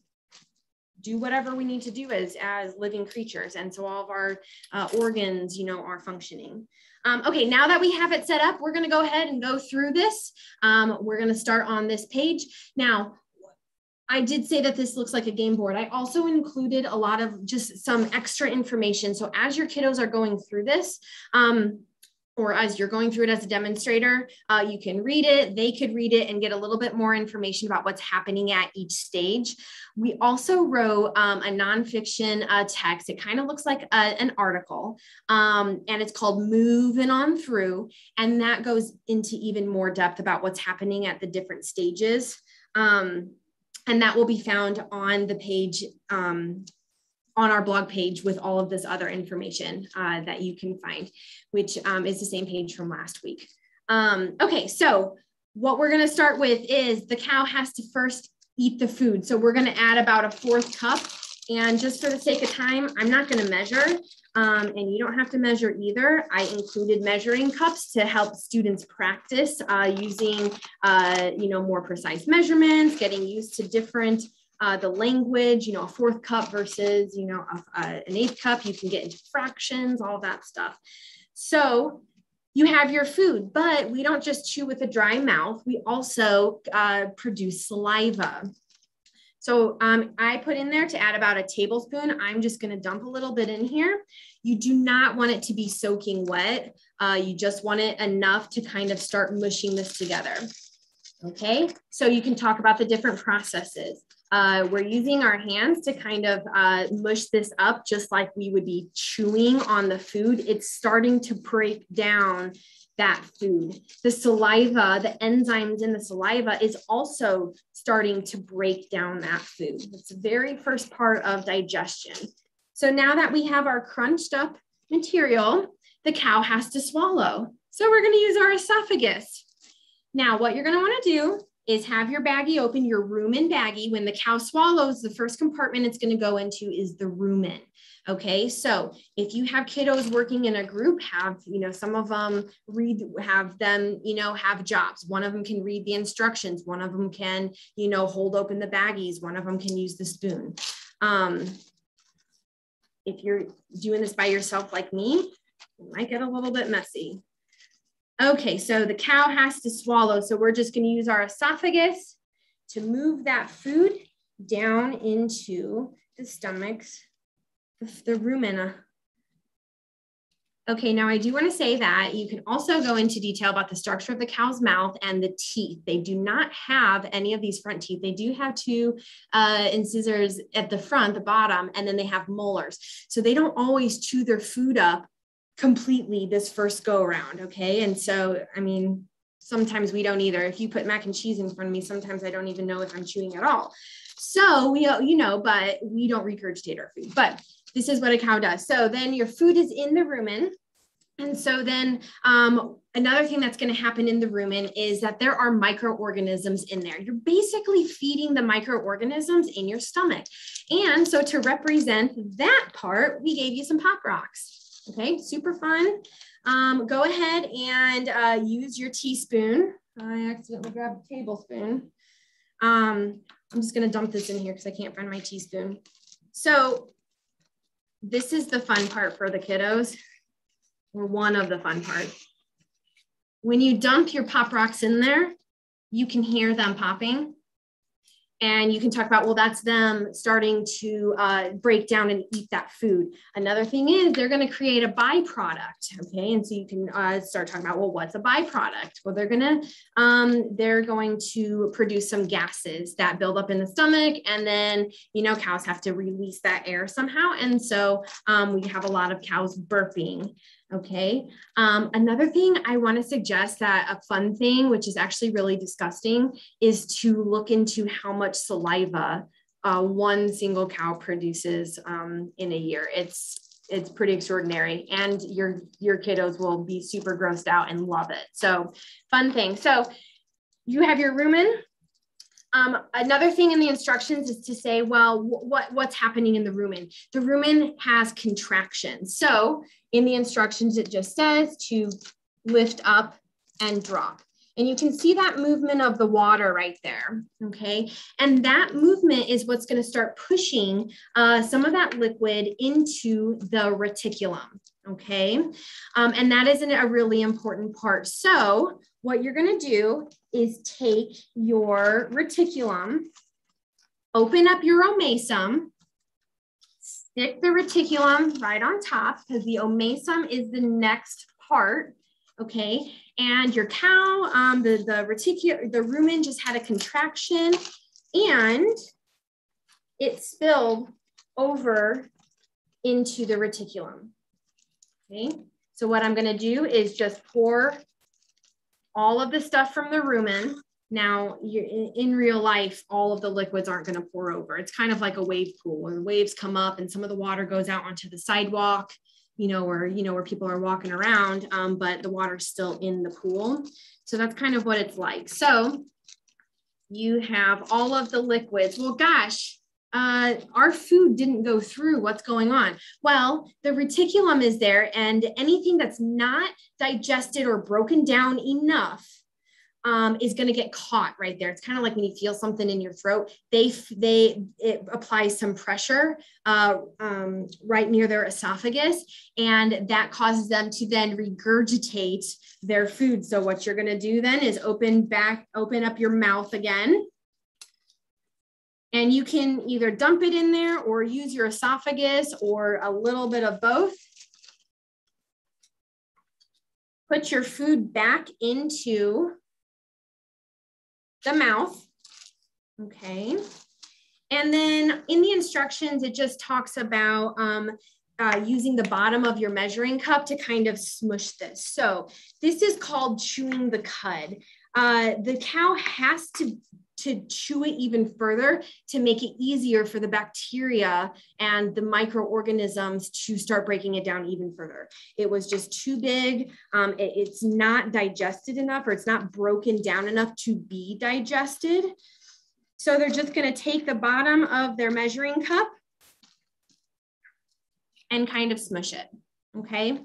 do whatever we need to do as, as living creatures. And so all of our uh, organs, you know, are functioning. Um, okay, now that we have it set up, we're going to go ahead and go through this. Um, we're going to start on this page. Now, I did say that this looks like a game board. I also included a lot of just some extra information. So as your kiddos are going through this, um, or as you're going through it as a demonstrator, uh, you can read it, they could read it and get a little bit more information about what's happening at each stage. We also wrote um, a nonfiction uh, text. It kind of looks like a, an article um, and it's called Moving On Through. And that goes into even more depth about what's happening at the different stages. Um, and that will be found on the page um, on our blog page with all of this other information uh, that you can find, which um, is the same page from last week. Um, okay, so what we're gonna start with is the cow has to first eat the food. So we're gonna add about a fourth cup. And just for the sake of time, I'm not gonna measure um, and you don't have to measure either. I included measuring cups to help students practice uh, using, uh, you know, more precise measurements, getting used to different uh, the language, you know, a fourth cup versus, you know, a, a, an eighth cup, you can get into fractions, all that stuff. So you have your food, but we don't just chew with a dry mouth. We also uh, produce saliva. So um, I put in there to add about a tablespoon. I'm just gonna dump a little bit in here. You do not want it to be soaking wet. Uh, you just want it enough to kind of start mushing this together. Okay, so you can talk about the different processes. Uh, we're using our hands to kind of uh, mush this up just like we would be chewing on the food. It's starting to break down that food. The saliva, the enzymes in the saliva is also starting to break down that food. It's the very first part of digestion. So now that we have our crunched up material, the cow has to swallow. So we're gonna use our esophagus. Now, what you're gonna wanna do is have your baggie open, your rumen baggie. When the cow swallows, the first compartment it's going to go into is the rumen. Okay, so if you have kiddos working in a group, have, you know, some of them read, have them, you know, have jobs. One of them can read the instructions. One of them can, you know, hold open the baggies. One of them can use the spoon. Um, if you're doing this by yourself like me, it might get a little bit messy. Okay, so the cow has to swallow. So we're just gonna use our esophagus to move that food down into the stomachs, the, the rumina. Okay, now I do want to say that you can also go into detail about the structure of the cow's mouth and the teeth. They do not have any of these front teeth. They do have two uh, incisors at the front, the bottom, and then they have molars. So they don't always chew their food up completely this first go around. Okay. And so, I mean, sometimes we don't either. If you put mac and cheese in front of me, sometimes I don't even know if I'm chewing at all. So we, you know, but we don't regurgitate our food. But this is what a cow does. So then your food is in the rumen. And so then um, another thing that's going to happen in the rumen is that there are microorganisms in there. You're basically feeding the microorganisms in your stomach. And so to represent that part, we gave you some pop rocks. Okay, super fun. Um, go ahead and uh, use your teaspoon. I accidentally grabbed a tablespoon. Um, I'm just gonna dump this in here because I can't find my teaspoon. So this is the fun part for the kiddos, or one of the fun parts. When you dump your pop rocks in there, you can hear them popping and you can talk about well that's them starting to uh, break down and eat that food. Another thing is they're going to create a byproduct okay? And so you can uh, start talking about well what's a byproduct? Well they're going to um, they're going to produce some gases that build up in the stomach and then you know cows have to release that air somehow. And so um, we have a lot of cows burping Okay. Um, another thing I want to suggest that a fun thing, which is actually really disgusting, is to look into how much saliva uh, one single cow produces um, in a year. It's it's pretty extraordinary, and your your kiddos will be super grossed out and love it. So, fun thing. So, you have your rumen. Um, another thing in the instructions is to say, well, what, what's happening in the rumen? The rumen has contractions. So in the instructions, it just says to lift up and drop. And you can see that movement of the water right there, okay? And that movement is what's gonna start pushing uh, some of that liquid into the reticulum, okay? Um, and that isn't a really important part. So what you're gonna do is take your reticulum, open up your omasum, stick the reticulum right on top because the omasum is the next part, okay? And your cow, um, the, the reticulum, the rumen just had a contraction and it spilled over into the reticulum, okay? So what I'm gonna do is just pour all of the stuff from the rumen Now, in real life, all of the liquids aren't going to pour over. It's kind of like a wave pool where the waves come up and some of the water goes out onto the sidewalk, you know, where you know where people are walking around, um, but the water's still in the pool. So that's kind of what it's like. So you have all of the liquids. Well, gosh, uh, our food didn't go through. What's going on? Well, the reticulum is there, and anything that's not digested or broken down enough um, is going to get caught right there. It's kind of like when you feel something in your throat. They they it applies some pressure uh, um, right near their esophagus, and that causes them to then regurgitate their food. So what you're going to do then is open back, open up your mouth again. And you can either dump it in there or use your esophagus or a little bit of both. Put your food back into the mouth, okay? And then in the instructions, it just talks about um, uh, using the bottom of your measuring cup to kind of smush this. So this is called chewing the cud. Uh, the cow has to to chew it even further to make it easier for the bacteria and the microorganisms to start breaking it down even further. It was just too big. Um, it, it's not digested enough or it's not broken down enough to be digested. So they're just gonna take the bottom of their measuring cup and kind of smush it, okay?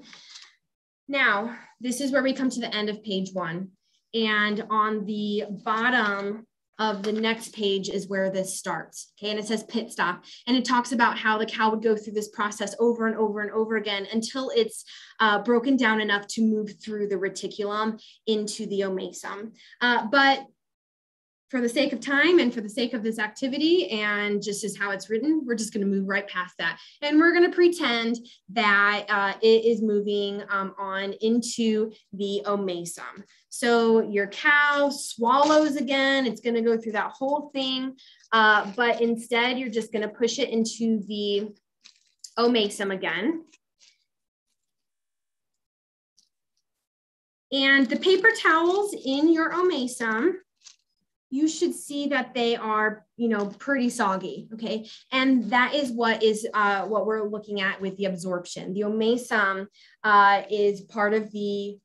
Now, this is where we come to the end of page one. And on the bottom of the next page is where this starts. Okay, and it says pit stop. And it talks about how the cow would go through this process over and over and over again until it's uh, broken down enough to move through the reticulum into the omasum. Uh, but for the sake of time and for the sake of this activity and just as how it's written, we're just going to move right past that. And we're going to pretend that uh, it is moving um, on into the omasum. So your cow swallows again. It's going to go through that whole thing. Uh, but instead, you're just going to push it into the omasum again. And the paper towels in your omasum you should see that they are, you know, pretty soggy, okay? And that is what is uh, what we're looking at with the absorption. The omasum uh, is part of the,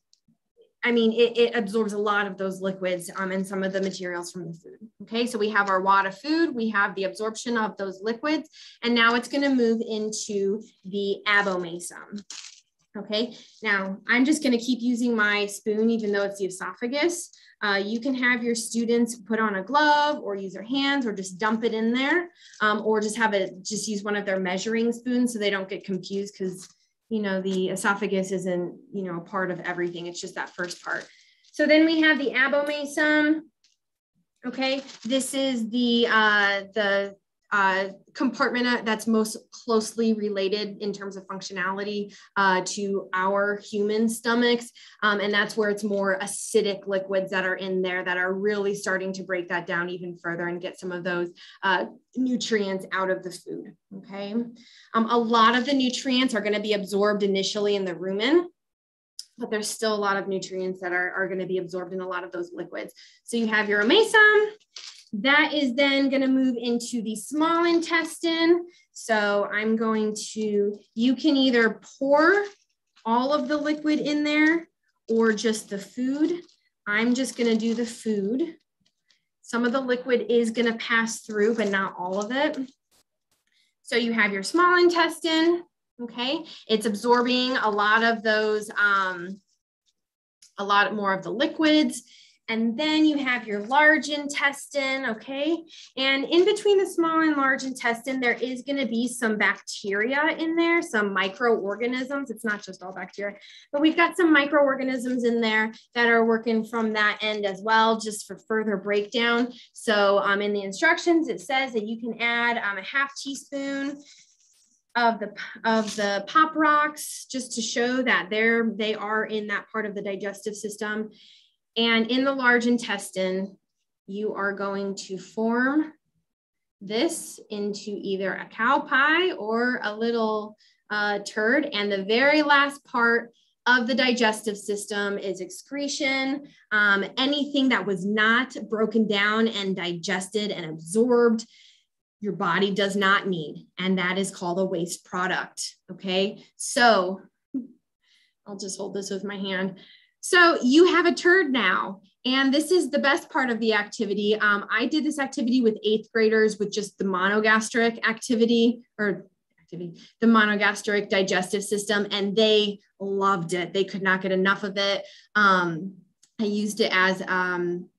I mean, it, it, absorbs a lot of those liquids um, and some of the materials from the food, okay? So we have our wad of food, we have the absorption of those liquids, and now it's gonna move into the abomasum. Okay, now I'm just gonna keep using my spoon even though it's the esophagus. Uh, you can have your students put on a glove or use their hands or just dump it in there um, or just have it, just use one of their measuring spoons so they don't get confused because, you know, the esophagus isn't, you know, part of everything. It's just that first part. So then we have the abomasum. Okay, this is the, uh, the uh, compartment that's most closely related in terms of functionality uh, to our human stomachs. Um, and that's where it's more acidic liquids that are in there that are really starting to break that down even further and get some of those uh, nutrients out of the food, okay? Um, a lot of the nutrients are gonna be absorbed initially in the rumen but there's still a lot of nutrients that are, are going to be absorbed in a lot of those liquids. So you have your omasum, that is then going to move into the small intestine. So I'm going to, you can either pour all of the liquid in there or just the food. I'm just going to do the food. Some of the liquid is going to pass through, but not all of it. So you have your small intestine, okay? It's absorbing a lot of those, um, a lot more of the liquids. And then you have your large intestine, okay? And in between the small and large intestine, there is gonna be some bacteria in there, some microorganisms. It's not just all bacteria, but we've got some microorganisms in there that are working from that end as well, just for further breakdown. So um, in the instructions, it says that you can add um, a half teaspoon of the of the pop rocks just to show that they're they are in that part of the digestive system and in the large intestine, you are going to form this into either a cow pie or a little uh, turd. And the very last part of the digestive system is excretion, um, anything that was not broken down and digested and absorbed your body does not need, and that is called a waste product. Okay, so I'll just hold this with my hand. So you have a turd now. And this is the best part of the activity. Um, I did this activity with eighth graders with just the monogastric activity or activity, the monogastric digestive system, and they loved it. They could not get enough of it. Um, I used it as um,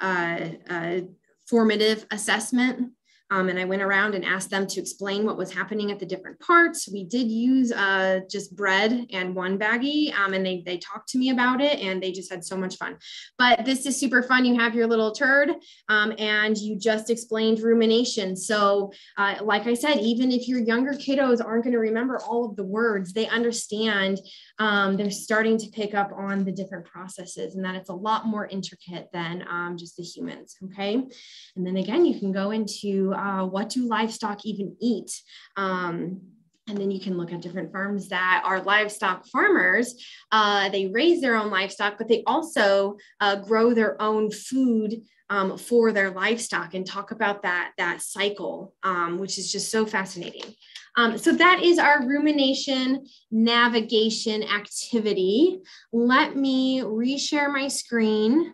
a, a formative assessment um, and I went around and asked them to explain what was happening at the different parts. We did use uh, just bread and one baggie, um, and they they talked to me about it, and they just had so much fun. But this is super fun. You have your little turd, um, and you just explained rumination. So, uh, like I said, even if your younger kiddos aren't going to remember all of the words, they understand. Um, they're starting to pick up on the different processes, and that it's a lot more intricate than um, just the humans. Okay, and then again, you can go into uh, what do livestock even eat? Um, and then you can look at different farms that are livestock farmers. Uh, they raise their own livestock, but they also uh, grow their own food um, for their livestock and talk about that, that cycle, um, which is just so fascinating. Um, so that is our rumination navigation activity. Let me reshare my screen.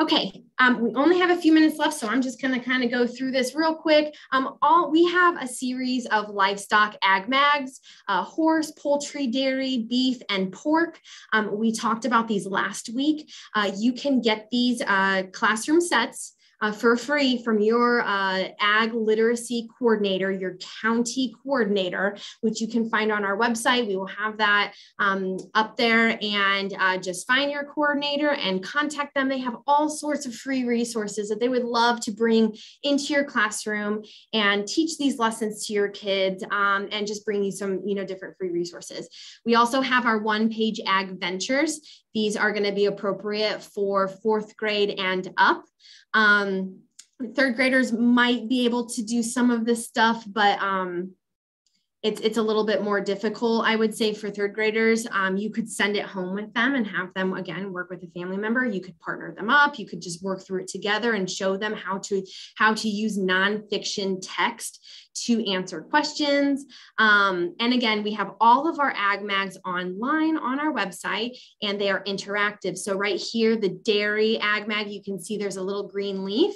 Okay, um, we only have a few minutes left, so I'm just going to kind of go through this real quick. Um, all we have a series of livestock ag mags, uh, horse, poultry, dairy, beef, and pork. Um, we talked about these last week. Uh, you can get these uh, classroom sets uh, for free from your uh, ag literacy coordinator, your county coordinator, which you can find on our website. We will have that um, up there and uh, just find your coordinator and contact them. They have all sorts of free resources that they would love to bring into your classroom and teach these lessons to your kids um, and just bring you some, you know, different free resources. We also have our one page ag ventures. These are going to be appropriate for fourth grade and up. Um, third graders might be able to do some of this stuff, but um, it's it's a little bit more difficult i would say for third graders. Um, you could send it home with them and have them again work with a family member. You could partner them up. You could just work through it together and show them how to how to use nonfiction text to answer questions. Um, and again we have all of our ag mags online on our website and they are interactive. So right here the dairy ag mag you can see there's a little green leaf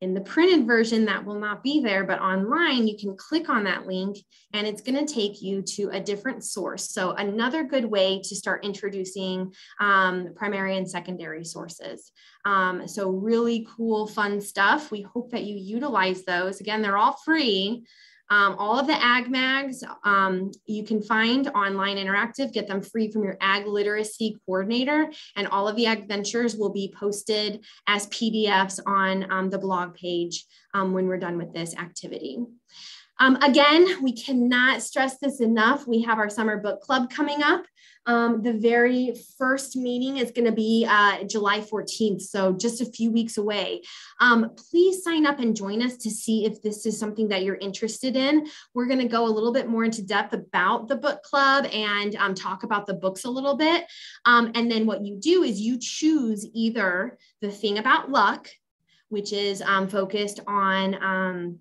in the printed version, that will not be there, but online, you can click on that link and it's going to take you to a different source. So, another good way to start introducing um, primary and secondary sources. Um, so, really cool, fun stuff. We hope that you utilize those. Again, they're all free. Um, all of the ag mags um, you can find online interactive, get them free from your ag literacy coordinator. And all of the ag ventures will be posted as PDFs on um, the blog page um, when we're done with this activity. Um, again, we cannot stress this enough. We have our summer book club coming up. Um, the very first meeting is going to be uh, July 14th, so just a few weeks away. Um, please sign up and join us to see if this is something that you're interested in. We're going to go a little bit more into depth about the book club and um, talk about the books a little bit. Um, and then what you do is you choose either the thing about luck, which is um, focused on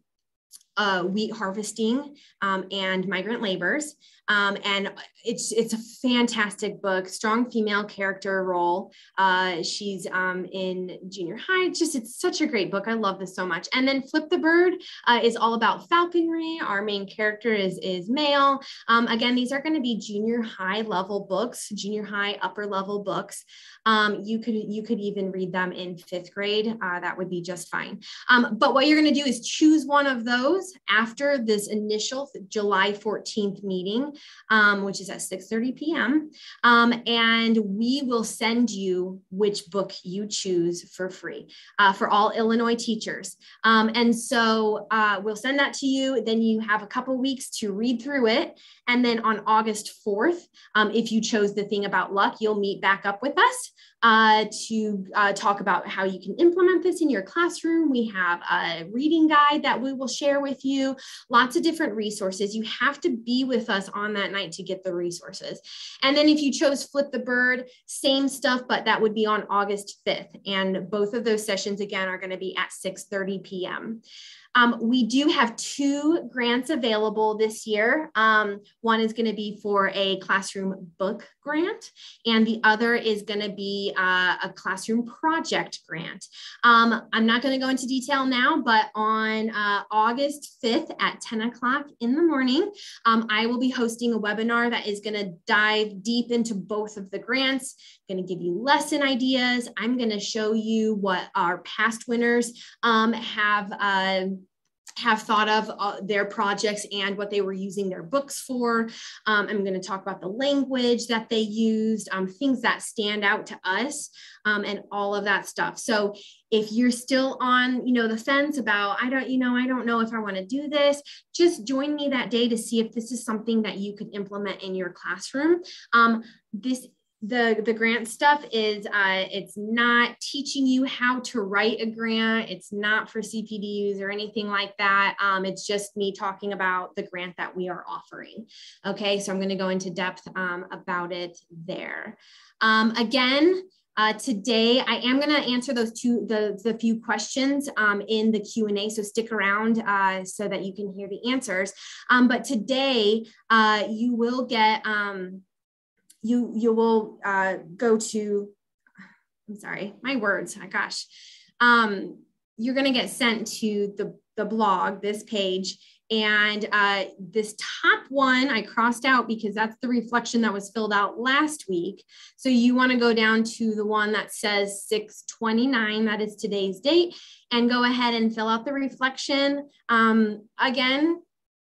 uh, wheat harvesting um, and migrant labors. Um, and it's it's a fantastic book, strong female character role. Uh, she's um, in junior high. It's just it's such a great book. I love this so much. And then Flip the Bird uh, is all about falconry. Our main character is is male. Um, again, these are going to be junior high level books, junior high upper level books. Um, you could you could even read them in fifth grade. Uh, that would be just fine. Um, but what you're going to do is choose one of those after this initial July 14th meeting. Um, which is at 6.30 p.m. Um, and we will send you which book you choose for free uh, for all Illinois teachers. Um, and so uh, we'll send that to you. Then you have a couple weeks to read through it. And then on August 4th, um, if you chose the thing about luck, you'll meet back up with us uh, to uh, talk about how you can implement this in your classroom. We have a reading guide that we will share with you, lots of different resources. You have to be with us on that night to get the resources. And then if you chose Flip the Bird, same stuff, but that would be on August 5th. And both of those sessions, again, are going to be at 6.30 p.m. Um, we do have two grants available this year. Um, one is going to be for a classroom book grant, and the other is going to be uh, a classroom project grant. Um, I'm not going to go into detail now, but on uh, August 5th at 10 o'clock in the morning, um, I will be hosting a webinar that is going to dive deep into both of the grants, going to give you lesson ideas. I'm going to show you what our past winners um, have uh, have thought of uh, their projects and what they were using their books for. Um, I'm going to talk about the language that they used, um, things that stand out to us, um, and all of that stuff. So if you're still on, you know, the fence about, I don't, you know, I don't know if I want to do this, just join me that day to see if this is something that you could implement in your classroom. Um, this the the grant stuff is uh, it's not teaching you how to write a grant. It's not for CPDUs or anything like that. Um, it's just me talking about the grant that we are offering. Okay so i'm going to go into depth um, about it there. Um, again uh, today, I am going to answer those two, the, the few questions um, in the Q&A, so stick around uh, so that you can hear the answers. Um, but today, uh, you will get, um, you you will uh, go to i'm sorry my words my gosh um, you're going to get sent to the, the blog this page and uh, this top one I crossed out because that's the reflection that was filled out last week. So you want to go down to the one that says 629, that is today's date, and go ahead and fill out the reflection. Um, again,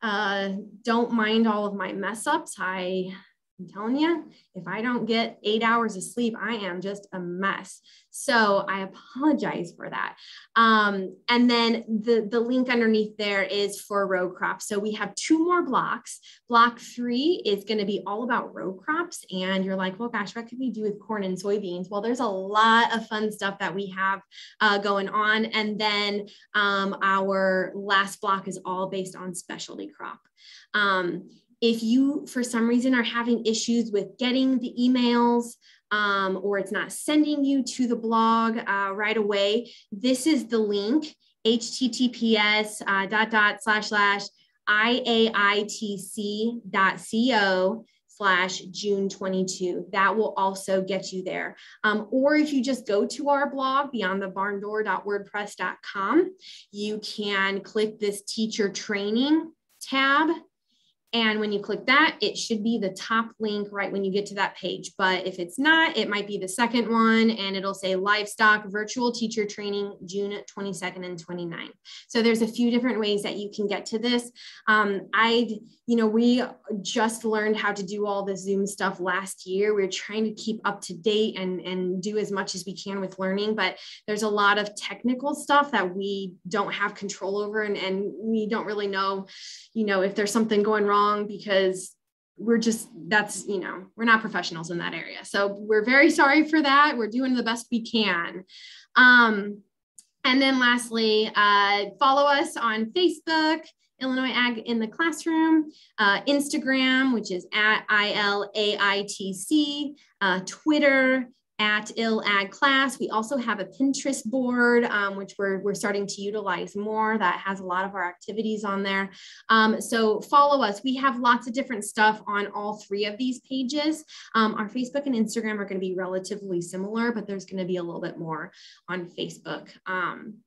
uh, don't mind all of my mess ups. I I'm telling you, if I don't get eight hours of sleep, I am just a mess. So I apologize for that. Um, and then the, the link underneath there is for row crops. So we have two more blocks. Block three is going to be all about row crops. And you're like, well, gosh, what could we do with corn and soybeans? Well, there's a lot of fun stuff that we have uh, going on. And then um, our last block is all based on specialty crop. Um, if you, for some reason, are having issues with getting the emails um, or it's not sending you to the blog uh, right away, this is the link https uh, dot dot slash slash iaitc.co slash June 22. That will also get you there. Um, or if you just go to our blog, beyondthebarndoor.wordpress.com, you can click this teacher training tab and when you click that, it should be the top link right when you get to that page. But if it's not, it might be the second one and it'll say livestock virtual teacher training June 22nd and 29th. So there's a few different ways that you can get to this. Um, I, you know, we just learned how to do all the Zoom stuff last year. We're trying to keep up to date and, and do as much as we can with learning, but there's a lot of technical stuff that we don't have control over and, and we don't really know, you know, if there's something going wrong wrong because we're just that's you know we're not professionals in that area. So we're very sorry for that. We're doing the best we can. Um, and then lastly uh, follow us on facebook illinois ag in the classroom uh, instagram which is at ilaitc uh, twitter at ill ag class. We also have a pinterest board um, which we're, we're starting to utilize more. That has a lot of our activities on there. Um, so follow us. We have lots of different stuff on all three of these pages. Um, our facebook and instagram are going to be relatively similar but there's going to be a little bit more on facebook. Um,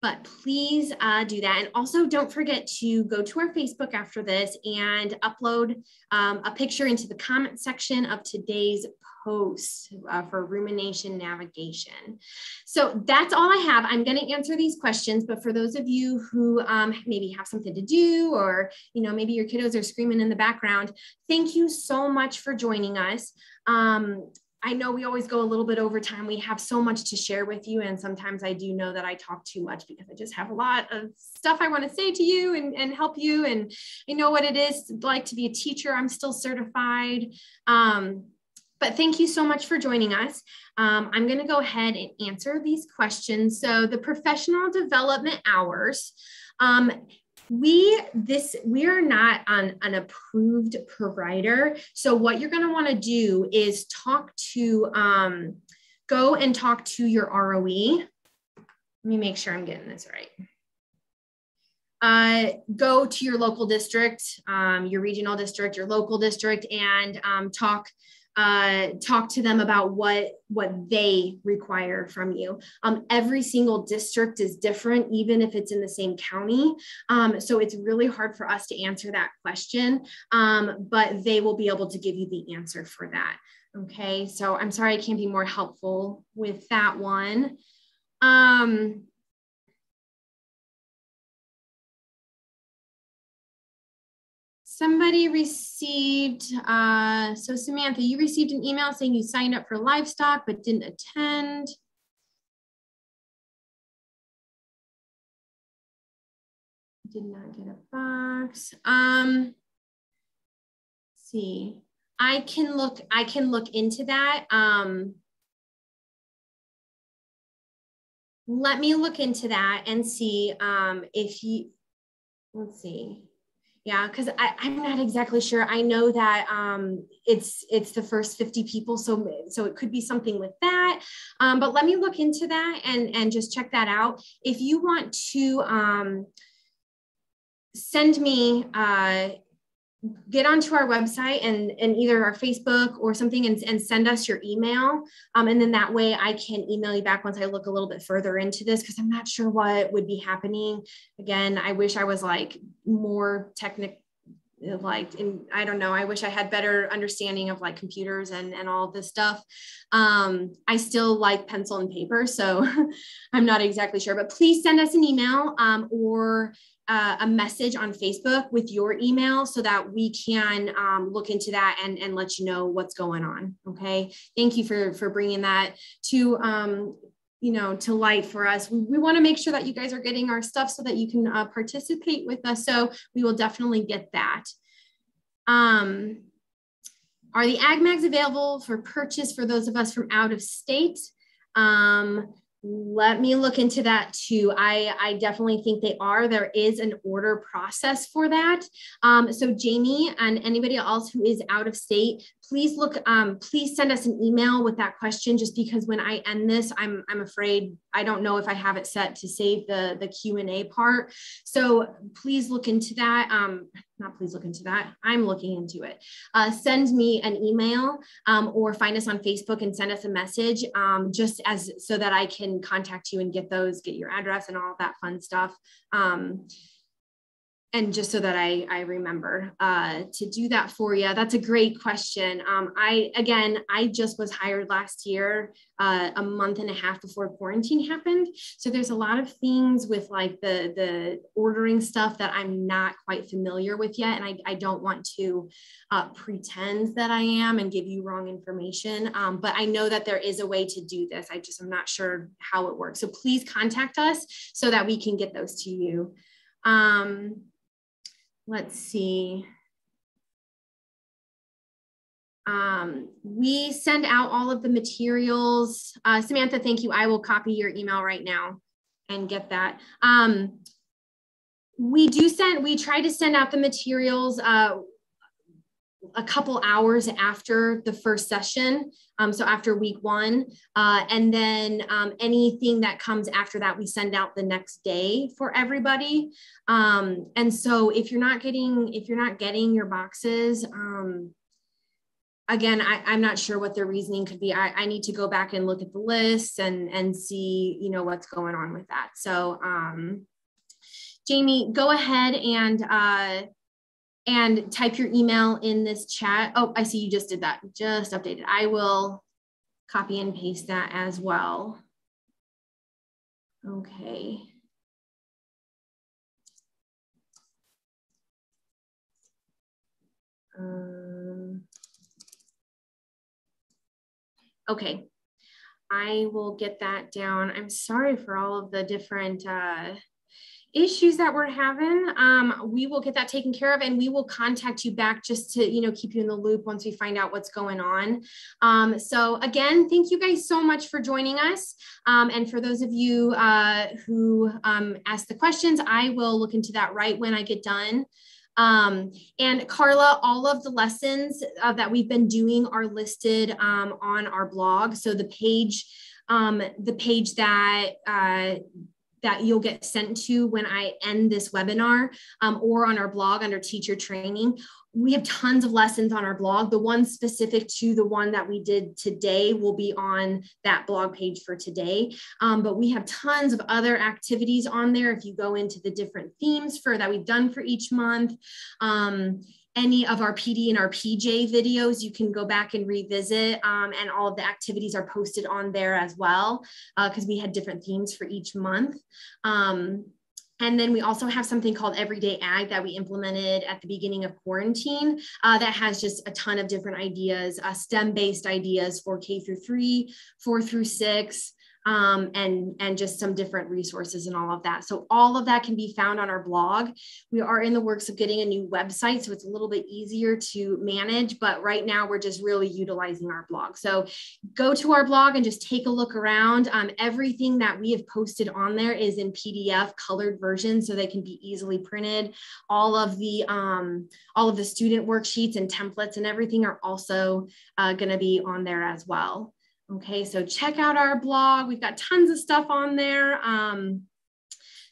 but please uh, do that. And also don't forget to go to our Facebook after this and upload um, a picture into the comment section of today's post uh, for rumination navigation. So that's all I have. I'm going to answer these questions, but for those of you who um, maybe have something to do or, you know, maybe your kiddos are screaming in the background, thank you so much for joining us. Um, I know we always go a little bit over time. We have so much to share with you. And sometimes I do know that I talk too much because I just have a lot of stuff I want to say to you and, and help you. And I know what it is like to be a teacher. I'm still certified. Um, but thank you so much for joining us. Um, I'm going to go ahead and answer these questions. So the professional development hours, um, we this we are not on an approved provider so what you're going to want to do is talk to um, go and talk to your roe let me make sure i'm getting this right uh, go to your local district um, your regional district your local district and um, talk uh, talk to them about what what they require from you. Um, every single district is different, even if it's in the same county. Um, so it's really hard for us to answer that question, um, but they will be able to give you the answer for that. Okay, so I'm sorry I can't be more helpful with that one. Um, somebody received, uh, so Samantha, you received an email saying you signed up for livestock but didn't attend. Did not get a box. Um, see, I can look, I can look into that. Um, let me look into that and see um, if you, let's see. Yeah, because I'm not exactly sure. I know that um, it's it's the first 50 people, so so it could be something with that. Um, but let me look into that and and just check that out. If you want to um, send me uh, get onto our website and, and either our Facebook or something and, and send us your email. Um, and then that way I can email you back once I look a little bit further into this because I'm not sure what would be happening. Again, I wish I was like more technical like in i don't know i wish i had better understanding of like computers and and all this stuff um i still like pencil and paper so i'm not exactly sure but please send us an email um, or uh, a message on Facebook with your email so that we can um, look into that and, and let you know what's going on. Okay. Thank you for, for bringing that to, um, you know, to light for us. We, we want to make sure that you guys are getting our stuff so that you can uh, participate with us. So we will definitely get that. Um, are the ag mags available for purchase for those of us from out of state? Um, let me look into that too. I, I definitely think they are. There is an order process for that. Um, so Jamie and anybody else who is out of state, please look, um, please send us an email with that question just because when I end this, I'm, I'm afraid I don't know if I have it set to save the, the Q&A part. So please look into that. Um, not please look into that. I'm looking into it. Uh, send me an email um, or find us on Facebook and send us a message um, just as so that I can contact you and get those, get your address and all that fun stuff. And just so that I, I remember uh, to do that for you, that's a great question. Um, I, again, I just was hired last year, uh, a month and a half before quarantine happened. So there's a lot of things with like the, the ordering stuff that I'm not quite familiar with yet. And I, I don't want to uh, pretend that I am and give you wrong information. Um, but I know that there is a way to do this. I just I'm not sure how it works. So please contact us so that we can get those to you. Um, let's see. Um, we send out all of the materials. Uh, Samantha, thank you. I will copy your email right now and get that. Um, we do send, we try to send out the materials uh, a couple hours after the first session. Um, so after week one, uh, and then um, anything that comes after that, we send out the next day for everybody. Um, and so if you're not getting, if you're not getting your boxes, um, again, I, I'm not sure what their reasoning could be. I, I need to go back and look at the lists and, and see, you know, what's going on with that. So, um, Jamie, go ahead and, uh, and type your email in this chat. Oh, I see you just did that, just updated. I will copy and paste that as well. Okay. Um, okay, I will get that down. I'm sorry for all of the different uh, issues that we're having. Um, we will get that taken care of and we will contact you back just to, you know, keep you in the loop once we find out what's going on. Um, so again, thank you guys so much for joining us. Um, and for those of you uh, who um, asked the questions, I will look into that right when I get done. Um, and Carla, all of the lessons uh, that we've been doing are listed um, on our blog. So the page, um, the page that uh, that you'll get sent to when I end this webinar um, or on our blog under teacher training. We have tons of lessons on our blog. The one specific to the one that we did today will be on that blog page for today. Um, but we have tons of other activities on there. If you go into the different themes for that we've done for each month, um, any of our PD and our PJ videos, you can go back and revisit. Um, and all of the activities are posted on there as well, because uh, we had different themes for each month. Um, and then we also have something called Everyday Ag that we implemented at the beginning of quarantine uh, that has just a ton of different ideas, uh, STEM-based ideas for K through three, four through six, um, and, and just some different resources and all of that. So all of that can be found on our blog. We are in the works of getting a new website, so it's a little bit easier to manage, but right now we're just really utilizing our blog. So go to our blog and just take a look around. Um, everything that we have posted on there is in PDF colored version, so they can be easily printed. All of the, um, all of the student worksheets and templates and everything are also uh, gonna be on there as well. Okay, so check out our blog. We've got tons of stuff on there. Um,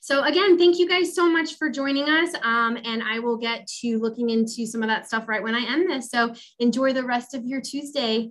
so again, thank you guys so much for joining us. Um, and I will get to looking into some of that stuff right when I end this. So enjoy the rest of your Tuesday.